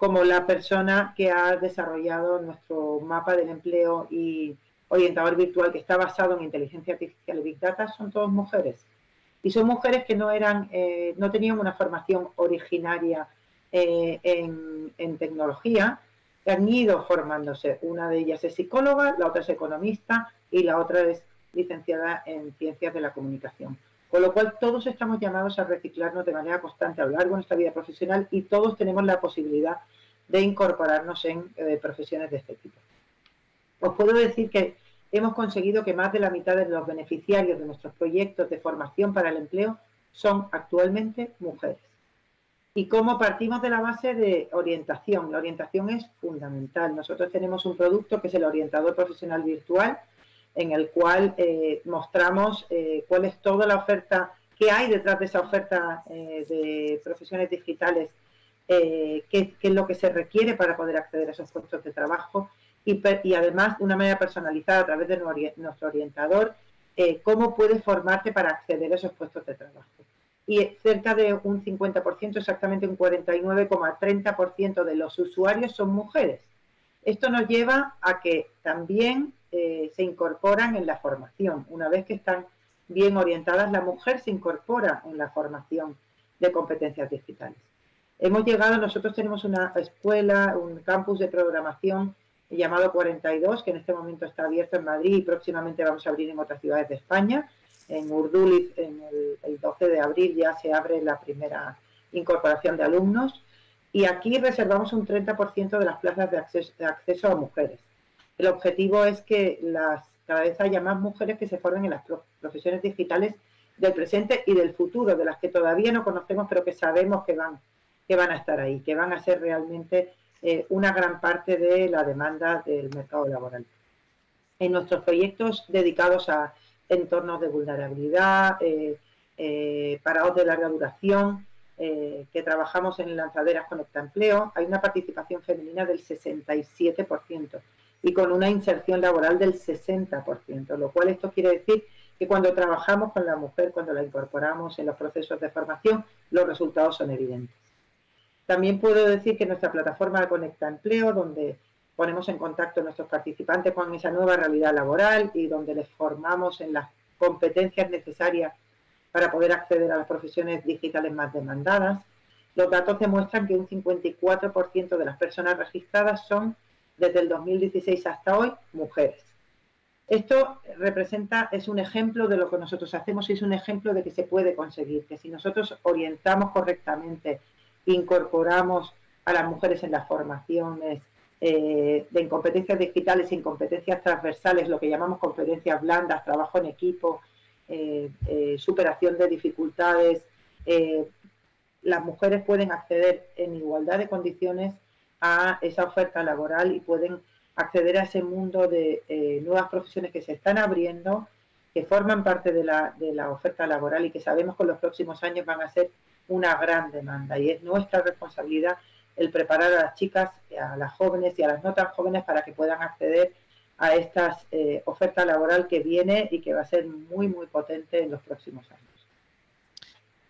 como la persona que ha desarrollado nuestro mapa del empleo y orientador virtual que está basado en inteligencia artificial y big data son todas mujeres. Y son mujeres que no eran eh, no tenían una formación originaria eh, en, tecnología. Han ido formándose. Una de ellas es psicóloga la otra es economista y la otra es licenciada en ciencias de la comunicación con lo cual todos estamos llamados a reciclarnos de manera constante a lo largo de nuestra vida profesional y todos tenemos la posibilidad de incorporarnos en eh, profesiones de este tipo. Os puedo decir que hemos conseguido que más de la mitad de los beneficiarios de nuestros proyectos de formación para el empleo son actualmente mujeres. Y cómo partimos de la base de orientación. La orientación es fundamental. Nosotros tenemos un producto que es el orientador profesional virtual, en el cual eh, mostramos eh, cuál es toda la oferta, qué hay detrás de esa oferta eh, de profesiones digitales, qué, es lo que se requiere para poder acceder a esos puestos de trabajo y, y además de una manera personalizada a través de nuestro orientador, cómo puedes formarte para acceder a esos puestos de trabajo. Y cerca de un 50%, exactamente un 49,30% de los usuarios son mujeres. Esto nos lleva a que también eh, se incorporan en la formación. Una vez que están bien orientadas, la mujer se incorpora en la formación de competencias digitales. Hemos llegado, nosotros tenemos una escuela, un campus de programación llamado 42, que en este momento está abierto en Madrid y próximamente vamos a abrir en otras ciudades de España. En Urduliz, en el, 12 de abril, ya se abre la primera incorporación de alumnos. Y aquí reservamos un 30% de las plazas de acceso a mujeres. El objetivo es que las cada vez haya más mujeres que se formen en las profesiones digitales del presente y del futuro, de las que todavía no conocemos, pero que sabemos que van, que van a estar ahí, que van a ser realmente eh, una gran parte de la demanda del mercado laboral. En nuestros proyectos dedicados a entornos de vulnerabilidad, eh, eh, parados de larga duración, que trabajamos en lanzaderas Conecta Empleo, hay una participación femenina del 67% y con una inserción laboral del 60%, lo cual esto quiere decir que cuando trabajamos con la mujer, cuando la incorporamos en los procesos de formación, los resultados son evidentes. También puedo decir que nuestra plataforma Conecta Empleo, donde ponemos en contacto a nuestros participantes con esa nueva realidad laboral y donde les formamos en las competencias necesarias para poder acceder a las profesiones digitales más demandadas. Los datos demuestran que un 54% de las personas registradas son, desde el 2016 hasta hoy, mujeres. Esto representa, es un ejemplo de lo que nosotros hacemos y es un ejemplo de que se puede conseguir, que si nosotros orientamos correctamente, incorporamos a las mujeres en las formaciones eh, de competencias digitales y competencias transversales, lo que llamamos competencias blandas, trabajo en equipo, eh, eh, superación de dificultades, las mujeres pueden acceder en igualdad de condiciones a esa oferta laboral y pueden acceder a ese mundo de eh, nuevas profesiones que se están abriendo, que forman parte de la, de la oferta laboral y que sabemos que en los próximos años van a ser una gran demanda. Y es nuestra responsabilidad el preparar a las chicas, a las jóvenes y a las no tan jóvenes para que puedan acceder a esta eh, oferta laboral que viene y que va a ser muy, muy potente en los próximos años.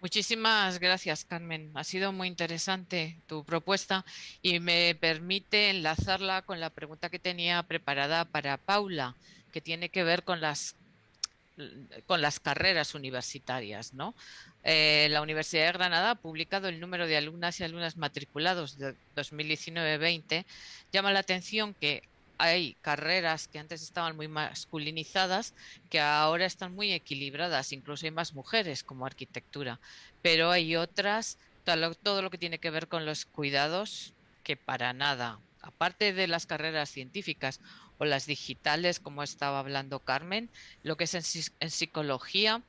Muchísimas gracias, Carmen. Ha sido muy interesante tu propuesta y me permite enlazarla con la pregunta que tenía preparada para Paula, que tiene que ver con las con las carreras universitarias, ¿no? Eh, la Universidad de Granada ha publicado el número de alumnas y alumnas matriculados de 2019-20. Llama la atención que hay carreras que antes estaban muy masculinizadas que ahora están muy equilibradas, incluso hay más mujeres como arquitectura, pero hay otras, todo lo que tiene que ver con los cuidados, que para nada, aparte de las carreras científicas o las digitales, como estaba hablando Carmen, lo que es en, psicología,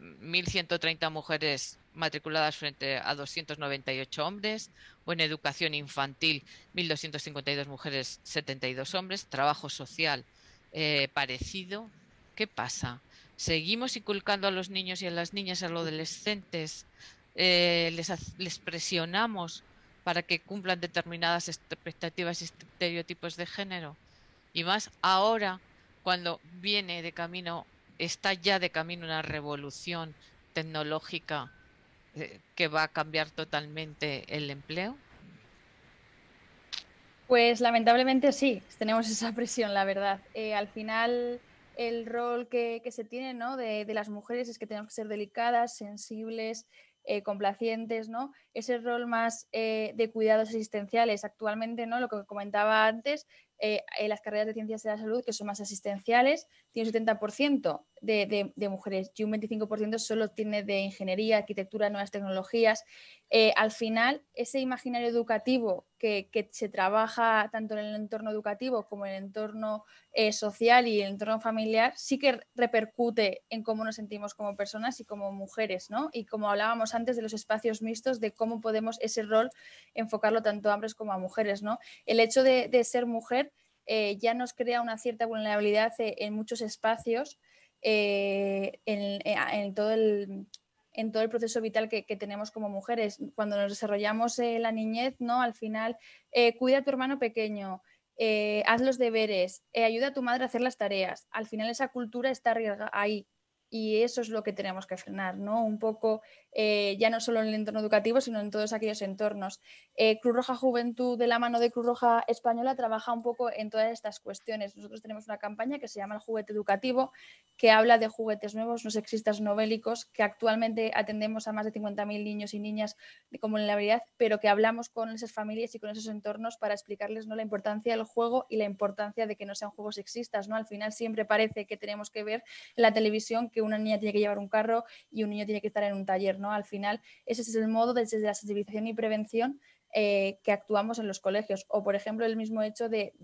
1.130 mujeres matriculadas frente a 298 hombres, o en educación infantil 1.252 mujeres, 72 hombres, trabajo social eh, parecido. ¿Qué pasa? ¿Seguimos inculcando a los niños y a las niñas, a los adolescentes, eh, les, les presionamos para que cumplan determinadas expectativas y estereotipos de género? Y más ahora, cuando viene de camino, está ya de camino una revolución tecnológica que va a cambiar totalmente el empleo? Pues lamentablemente sí, tenemos esa presión, la verdad. Eh, al final el rol que, se tiene ¿no? de, las mujeres es que tenemos que ser delicadas, sensibles, eh, complacientes, ¿no? Ese rol más de cuidados asistenciales actualmente, ¿no? Lo que comentaba antes, eh, en las carreras de ciencias de la salud, que son más asistenciales, tiene un 70% de, de, mujeres y un 25% solo tiene de ingeniería, arquitectura, nuevas tecnologías. Eh, al final, ese imaginario educativo que, se trabaja tanto en el entorno educativo como en el entorno eh, social y el entorno familiar, sí que repercute en cómo nos sentimos como personas y como mujeres, ¿no? Y como hablábamos antes de los espacios mixtos, de cómo podemos ese rol enfocarlo tanto a hombres como a mujeres, ¿no? El hecho de ser mujer eh, ya nos crea una cierta vulnerabilidad eh, en muchos espacios eh, en, todo el, en todo el proceso vital que, tenemos como mujeres. Cuando nos desarrollamos la niñez, ¿no? Al final, cuida a tu hermano pequeño, haz los deberes, ayuda a tu madre a hacer las tareas. Al final esa cultura está ahí y eso es lo que tenemos que frenar, ¿no? Un poco, eh, ya no solo en el entorno educativo, sino en todos aquellos entornos. Eh, Cruz Roja Juventud, de la mano de Cruz Roja Española, trabaja un poco en todas estas cuestiones. Nosotros tenemos una campaña que se llama el juguete educativo, que habla de juguetes nuevos, no sexistas, no bélicos, que actualmente atendemos a más de 50.000 niños y niñas de vulnerabilidad, pero que hablamos con esas familias y con esos entornos para explicarles ¿no? la importancia del juego y la importancia de que no sean juegos sexistas. ¿no? Al final siempre parece que tenemos que ver en la televisión que una niña tiene que llevar un carro y un niño tiene que estar en un taller, ¿no? Al final, ese es el modo desde la sensibilización y prevención eh, que actuamos en los colegios. O, por ejemplo, el mismo hecho de,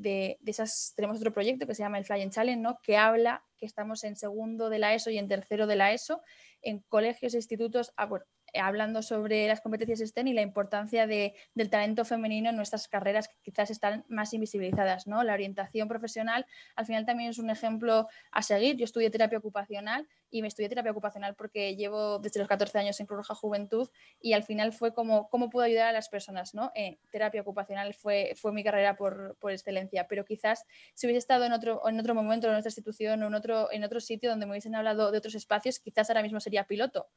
esas, tenemos otro proyecto que se llama el Fly and Challenge, ¿no? que habla que estamos en segundo de la ESO y en tercero de la ESO, en colegios e institutos, ah, hablando sobre las competencias STEM y la importancia del talento femenino en nuestras carreras que quizás están más invisibilizadas. ¿no? La orientación profesional al final también es un ejemplo a seguir. Yo estudié terapia ocupacional y me estudié terapia ocupacional porque llevo desde los 14 años en Cruz Roja Juventud y al final fue como cómo puedo ayudar a las personas. ¿no? Eh, terapia ocupacional fue, fue mi carrera por, por, excelencia, pero quizás si hubiese estado en otro, en otro momento en nuestra institución o en otro, en otro sitro donde me hubiesen hablado de otros espacios, quizás ahora mismo sería piloto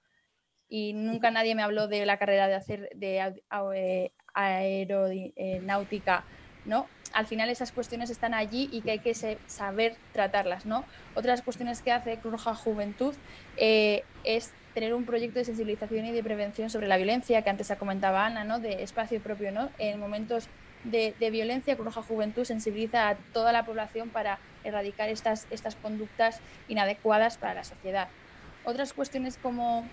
y nunca nadie me habló de la carrera de hacer de eh, aeronáutica, ¿no? Al final esas cuestiones están allí y que hay que saber tratarlas, ¿no? Otras cuestiones que hace Cruz Juventud eh, es tener un proyecto de sensibilización y de prevención sobre la violencia, que antes ha comentaba Ana, ¿no? De espacio propio, ¿no? En momentos de, violencia, Cruz Juventud sensibiliza a toda la población para erradicar estas, estas conductas inadecuadas para la sociedad. Otras cuestiones como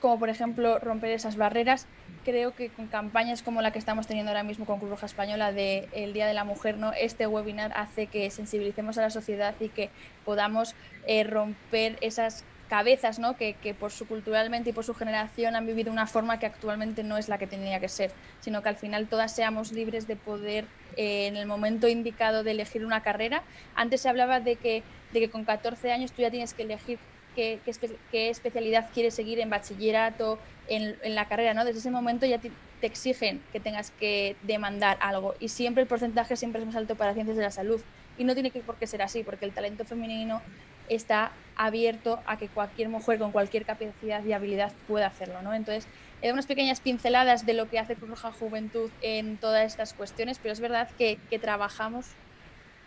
como por ejemplo romper esas barreras. Creo que con campañas como la que estamos teniendo ahora mismo con Cruz Roja Española de el Día de la Mujer, ¿no? este webinar hace que sensibilicemos a la sociedad y que podamos eh, romper esas cabezas ¿no? que, por su culturalmente y por su generación han vivido una forma que actualmente no es la que tenía que ser, sino que al final todas seamos libres de poder eh, en el momento indicado de elegir una carrera. Antes se hablaba de que, de que con 14 años tú ya tienes que elegir qué, especialidad quieres seguir en bachillerato, en, la carrera, ¿no? Desde ese momento ya te, exigen que tengas que demandar algo y siempre el porcentaje siempre es más alto para ciencias de la salud y no tiene que por qué ser así porque el talento femenino está abierto a que cualquier mujer con cualquier capacidad y habilidad pueda hacerlo, ¿no? Entonces, he unas pequeñas pinceladas de lo que hace Cruz Roja Juventud en todas estas cuestiones, pero es verdad que, trabajamos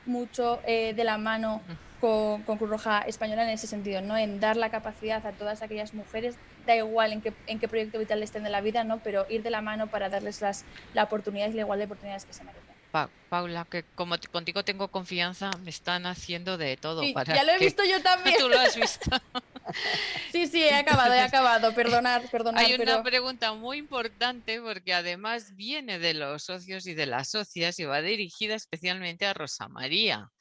mucho eh, de la mano con, Cruz Roja Española en ese sentido, ¿no? En dar la capacidad a todas aquellas mujeres, da igual en qué, en qué proyecto vital estén de la vida, ¿no? Pero ir de la mano para darles las, la oportunidad y la igualdad de oportunidades que se merecen. Paula, que como contigo tengo confianza, me están haciendo de todo. para ya lo he visto yo también. [laughs] Tú lo has visto. [laughs] sí, sí, he acabado, he acabado. Perdonar, [laughs] perdonar. Hay una pregunta muy importante porque además viene de los socios y de las socias y va dirigida especialmente a Rosa María.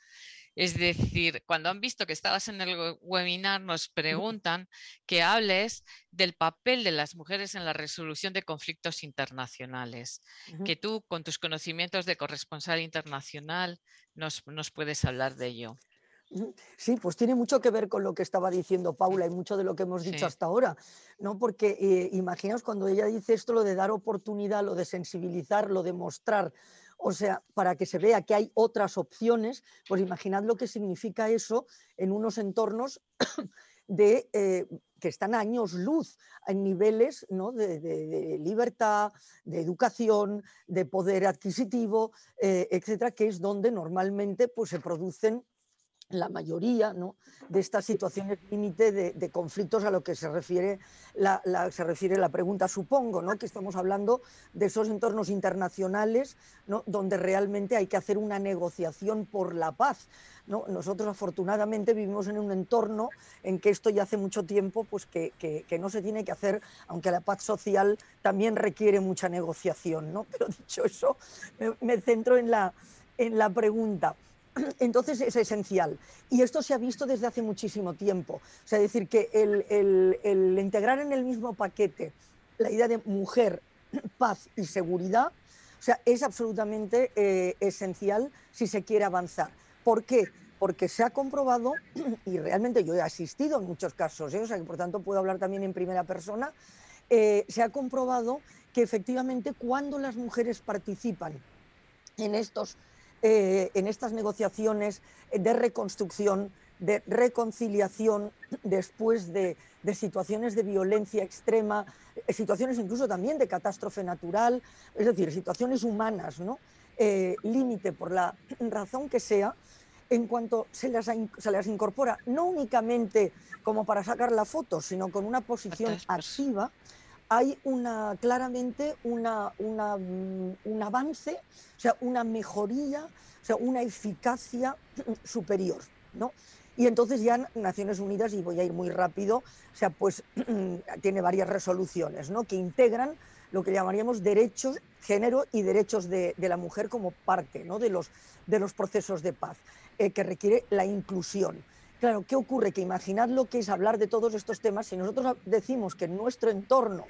Es decir, cuando han visto que estabas en el webinar, nos preguntan que hables del papel de las mujeres en la resolución de conflictos internacionales, que tú con tus conocimientos de corresponsal internacional nos, puedes hablar de ello. Sí, pues tiene mucho que ver con lo que estaba diciendo Paula y mucho de lo que hemos dicho hasta ahora, ¿no? Porque eh, imaginaos cuando ella dice esto, lo de dar oportunidad, lo de sensibilizar, lo de mostrar o sea, para que se vea que hay otras opciones, pues imaginad lo que significa eso en unos entornos [coughs] de, eh, que están años luz en niveles de, libertad, de educación, de poder adquisitivo, eh, etcétera, que es donde normalmente pues, se producen la mayoría de estas situaciones límite de, conflictos a lo que se refiere la, se refiere la pregunta, supongo, ¿no? que estamos hablando de esos entornos internacionales donde realmente hay que hacer una negociación por la paz. ¿no? Nosotros afortunadamente vivimos en un entorno en que esto ya hace mucho tiempo pues, que, no se tiene que hacer, aunque la paz social también requiere mucha negociación. ¿no? [laughs] Pero dicho eso, me, centro en la, en la pregunta. [clears throat] Entonces es esencial. Y esto se ha visto desde hace muchísimo tiempo. O sea, decir que el, integrar en el mismo paquete la idea de mujer, [clears throat] paz y seguridad, o sea, es absolutamente eh, esencial si se quiere avanzar. ¿Por qué? Porque se ha comprobado, [clears throat] y realmente yo he asistido en muchos casos, ¿eh? o sea, que por tanto puedo hablar también en primera persona, eh, se ha comprobado que efectivamente cuando las mujeres participan en estos eh, en estas negociaciones de reconstrucción, de reconciliación después de, situaciones de violencia extrema, eh, situaciones incluso también de catástrofe natural, es decir, situaciones humanas, ¿no? Eh, límite por la razón que sea, en cuanto se las, se las, incorpora, no únicamente como para sacar la foto, sino con una posición activa, hay una, claramente una, mm, un avance, o sea, una mejoría, o sea, una eficacia [clears throat] superior, ¿no? Y entonces ya Naciones Unidas, y voy a ir muy rápido, o sea, pues [clears throat] tiene varias resoluciones, ¿no? Que integran lo que llamaríamos derechos, género y derechos de, la mujer como parte ¿no? de, los, de los procesos de paz, eh, que requiere la inclusión Claro, ¿qué ocurre? Que imaginad lo que es hablar de todos estos temas si nosotros decimos que en nuestro entorno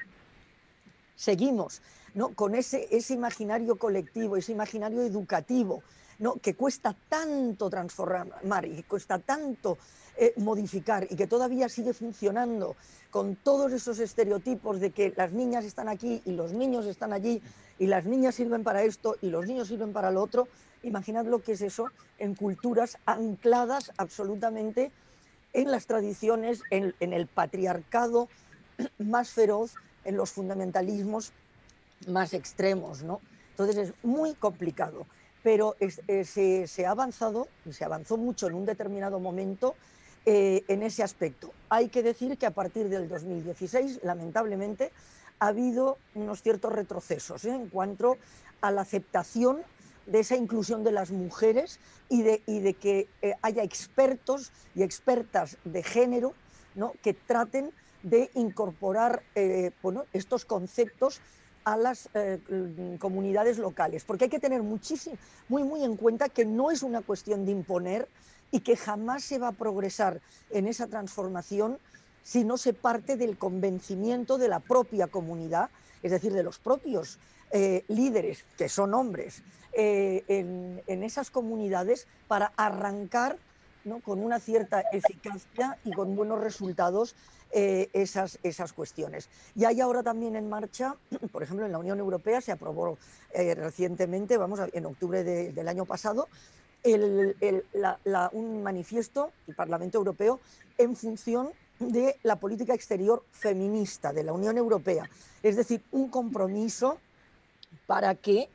seguimos ¿no? con ese, imaginario colectivo, ese imaginario educativo, ¿no? que cuesta tanto transformar y que cuesta tanto eh, modificar y que todavía sigue funcionando con todos esos estereotipos de que las niñas están aquí y los niños están allí y las niñas sirven para esto y los niños sirven para lo otro, Imaginad lo que es eso en culturas ancladas absolutamente en las tradiciones, en, el patriarcado más feroz, en los fundamentalismos más extremos. ¿no? Entonces es muy complicado, pero eh, se, ha avanzado, se avanzó mucho en un determinado momento eh, en ese aspecto. Hay que decir que a partir del 2016, lamentablemente, ha habido unos ciertos retrocesos ¿eh? en cuanto a la aceptación de esa inclusión de las mujeres y de, de que eh, haya expertos y expertas de género ¿no? que traten de incorporar eh, estos conceptos a las eh, comunidades locales, porque hay que tener muchísimo, muy, muy en cuenta que no es una cuestión de imponer y que jamás se va a progresar en esa transformación si no se parte del convencimiento de la propia comunidad, es decir, de los propios líderes, que son hombres, eh, en, esas comunidades para arrancar con una cierta eficacia y con buenos resultados eh, esas, esas cuestiones. Y hay ahora también en marcha, [clears throat] por ejemplo, en la Unión Europea se aprobó eh, recientemente, vamos, en octubre del año pasado, un manifiesto del Parlamento Europeo en función de la política exterior feminista de la Unión Europea. Es decir, un compromiso para que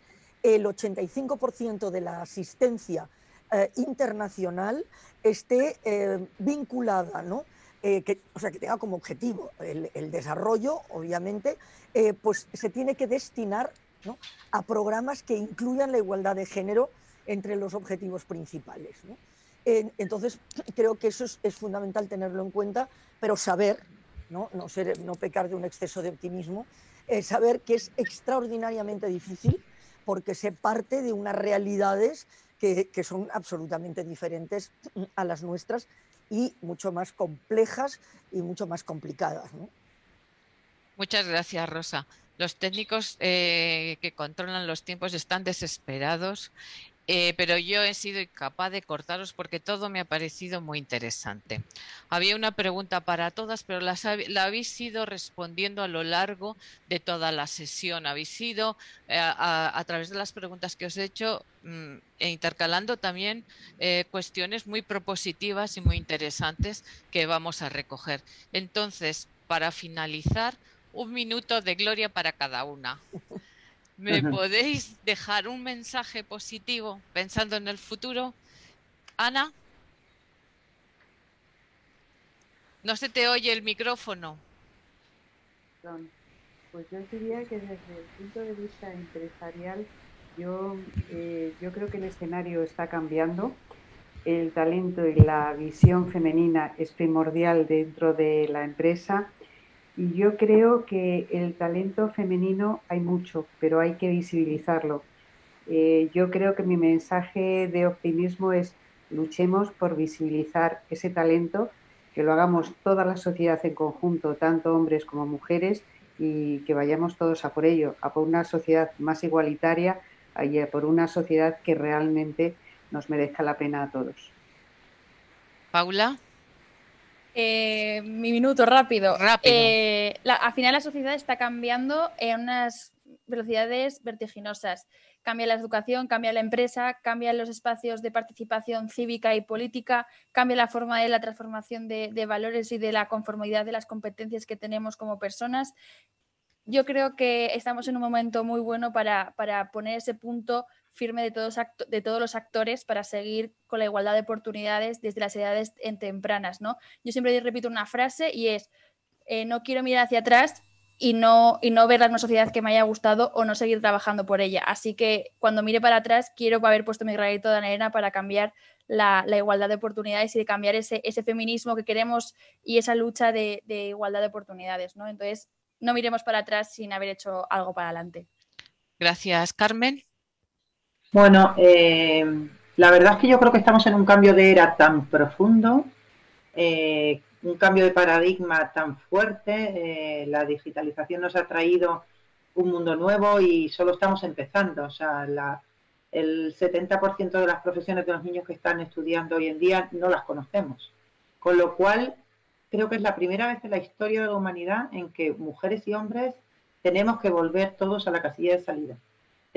el 85% de la asistencia eh, internacional esté eh, vinculada. Eh, o sea, que tenga como objetivo el, desarrollo, obviamente, pues se tiene que destinar a programas que incluyan la igualdad de género entre los objetivos principales. entonces, creo que eso es, fundamental tenerlo en cuenta, pero saber, no, no, ser, no pecar de un exceso de optimismo, saber que es extraordinariamente difícil porque se parte de unas realidades que, son absolutamente diferentes a las nuestras y mucho más complejas y mucho más complicadas. Muchas gracias, Rosa. Los técnicos eh, que controlan los tiempos están desesperados eh, pero yo he sido incapaz de cortaros porque todo me ha parecido muy interesante. Había una pregunta para todas, pero la habéis ido respondiendo a lo largo de toda la sesión. Habéis ido eh, a, través de las preguntas que os he hecho mm, e intercalando también eh, cuestiones muy propositivas y muy interesantes que vamos a recoger. Entonces, para finalizar, un minuto de gloria para cada una. [laughs] ¿Me podéis dejar un mensaje positivo pensando en el futuro? Ana. No se te oye el micrófono. Pues yo diría que desde el punto de vista empresarial, yo, eh, yo creo que el escenario está cambiando. El talento y la visión femenina es primordial dentro de la empresa y yo creo que el talento femenino hay mucho, pero hay que visibilizarlo. Eh, yo creo que mi mensaje de optimismo es luchemos por visibilizar ese talento, que lo hagamos toda la sociedad en conjunto, tanto hombres como mujeres, y que vayamos todos a por ello, a por una sociedad más igualitaria y a por una sociedad que realmente nos merezca la pena a todos. Paula. Eh, mi minuto rápido. Eh, al final la sociedad está cambiando en unas velocidades vertiginosas. Cambia la educación, cambia la empresa, cambian los espacios de participación cívica y política, cambia la forma de la transformación de, de valores y de la conformidad de las competencias que tenemos como personas. Yo creo que estamos en un momento muy bueno para, para poner ese punto firme de todos, de todos los actores para seguir con la igualdad de oportunidades desde las edades en tempranas. ¿no? Yo siempre repito una frase y es, eh, no quiero mirar hacia atrás y no, y no ver una sociedad que me haya gustado o no seguir trabajando por ella. Así que cuando mire para atrás, quiero haber puesto mi granito de arena para cambiar la, igualdad de oportunidades y de cambiar ese, ese feminismo que queremos y esa lucha de, de, igualdad de oportunidades. ¿no? Entonces, no miremos para atrás sin haber hecho algo para adelante. Gracias, Carmen. Bueno, eh, la verdad es que yo creo que estamos en un cambio de era tan profundo eh, un cambio de paradigma tan fuerte, la digitalización nos ha traído un mundo nuevo y solo estamos empezando. O sea, el 70% de las profesiones de los niños que están estudiando hoy en día no las conocemos. Con lo cual, creo que es la primera vez en la historia de la humanidad en que mujeres y hombres tenemos que volver todos a la casilla de salida.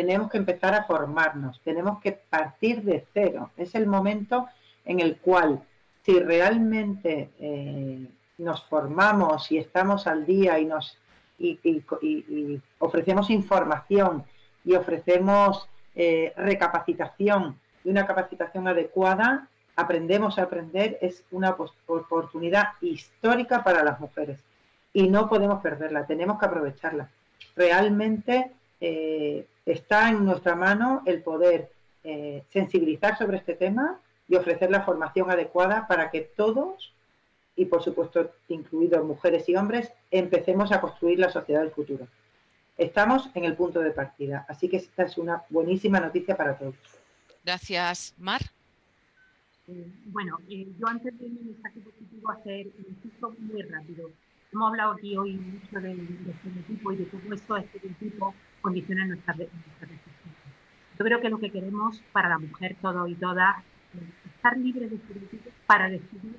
Tenemos que empezar a formarnos, tenemos que partir de cero. Es el momento en el cual, si realmente eh, nos formamos y estamos al día y nos ofrecemos información y ofrecemos eh, recapacitación y una capacitación adecuada, aprendemos a aprender, es una oportunidad histórica para las mujeres y no podemos perderla, tenemos que aprovecharla. Realmente eh, está en nuestra mano el poder eh, sensibilizar sobre este tema y ofrecer la formación adecuada para que todos y por supuesto incluidos mujeres y hombres, empecemos a construir la sociedad del futuro. Estamos en el punto de partida, así que esta es una buenísima noticia para todos. Gracias, Mar. Eh, bueno, eh, yo antes de mi mensaje positivo hacer un insisto muy rápido. Hemos hablado aquí hoy mucho del, estereotipo y de cómo esto estereotipo condiciona nuestras nuestra decisiones. Yo creo que lo que queremos para la mujer, todo y todas, es estar libres de estereotipos para decidir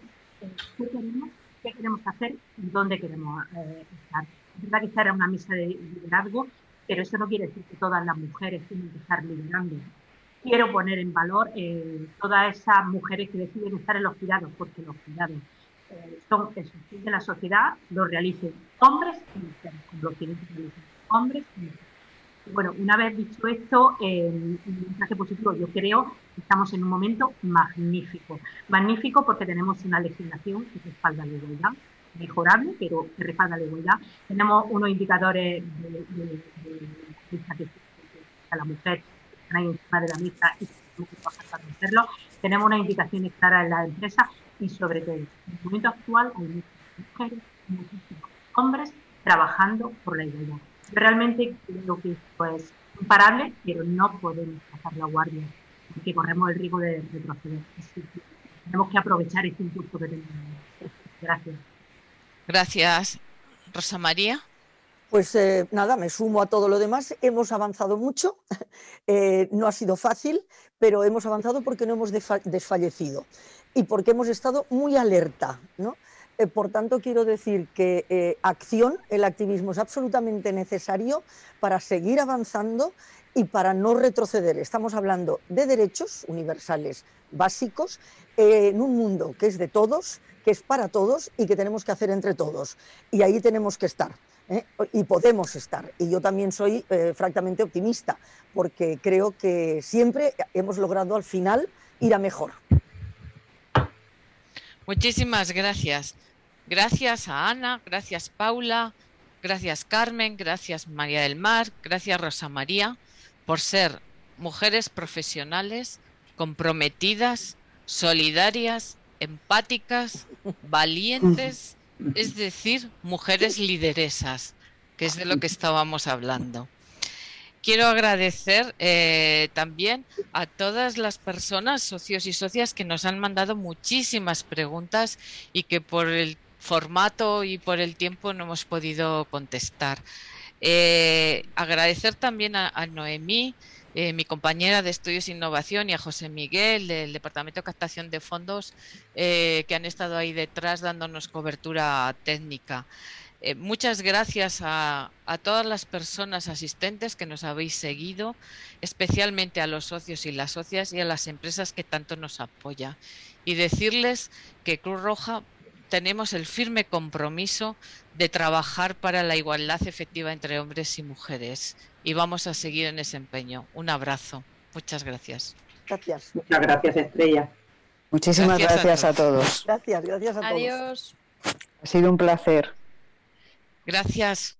qué queremos, qué queremos hacer y dónde queremos eh, estar. Es verdad que esta era una mesa de liderazgo, pero eso no quiere decir que todas las mujeres tienen que estar liderando. Quiero poner en valor eh, todas esas mujeres que deciden estar en los cuidados, porque los cuidados eh, son el de la sociedad, lo realicen hombres y mujeres, como lo que realizar hombres y mujeres. Bueno, una vez dicho esto, un mensaje positivo, yo creo que estamos en un momento magnífico. Magnífico porque tenemos una legislación que respalda la igualdad, mejorable, pero que respalda la igualdad. Tenemos unos indicadores de, de, de, a la mujer que ahí encima de la mesa y tenemos que trabajar para hacerlo. Tenemos unas indicaciones claras en la empresa y sobre todo, en el momento actual hay muchas mujeres, muchísimos hombres trabajando por la igualdad realmente creo que esto es imparable, pero no podemos pasar la guardia, porque corremos el riesgo de retroceder. tenemos que aprovechar este impulso que tenemos. Gracias. Gracias. Rosa María. Pues eh, nada, me sumo a todo lo demás. Hemos avanzado mucho, [laughs] eh, no ha sido fácil, pero hemos avanzado porque no hemos desfallecido y porque hemos estado muy alerta. ¿no? Eh, por tanto, quiero decir que eh, acción, el activismo es absolutamente necesario para seguir avanzando y para no retroceder. Estamos hablando de derechos universales básicos eh, en un mundo que es de todos, que es para todos y que tenemos que hacer entre todos. Y ahí tenemos que estar. Y podemos estar. Y yo también soy francamente optimista, porque creo que siempre hemos logrado al final ir a mejor. Muchísimas gracias. Gracias a Ana, gracias Paula, gracias Carmen, gracias María del Mar, gracias Rosa María por ser mujeres profesionales, comprometidas, solidarias, empáticas, valientes, es decir, mujeres lideresas, que es de lo que estábamos hablando. Quiero agradecer eh, también a todas las personas, socios y socias, que nos han mandado muchísimas preguntas y que por el formato y por el tiempo no hemos podido contestar. Eh, agradecer también a, Noemí, eh, mi compañera de Estudios e Innovación, y a José Miguel del Departamento de Captación de Fondos, eh, que han estado ahí detrás dándonos cobertura técnica. muchas gracias a, a, todas las personas asistentes que nos habéis seguido, especialmente a los socios y las socias y a las empresas que tanto nos apoyan. Y decirles que Cruz Roja tenemos el firme compromiso de trabajar para la igualdad efectiva entre hombres y mujeres y vamos a seguir en ese empeño. Un abrazo. Muchas gracias. Gracias. Muchas gracias, Estrella. Muchísimas gracias, a, todos. Gracias, gracias a todos. Adiós. Ha sido un placer. Gracias.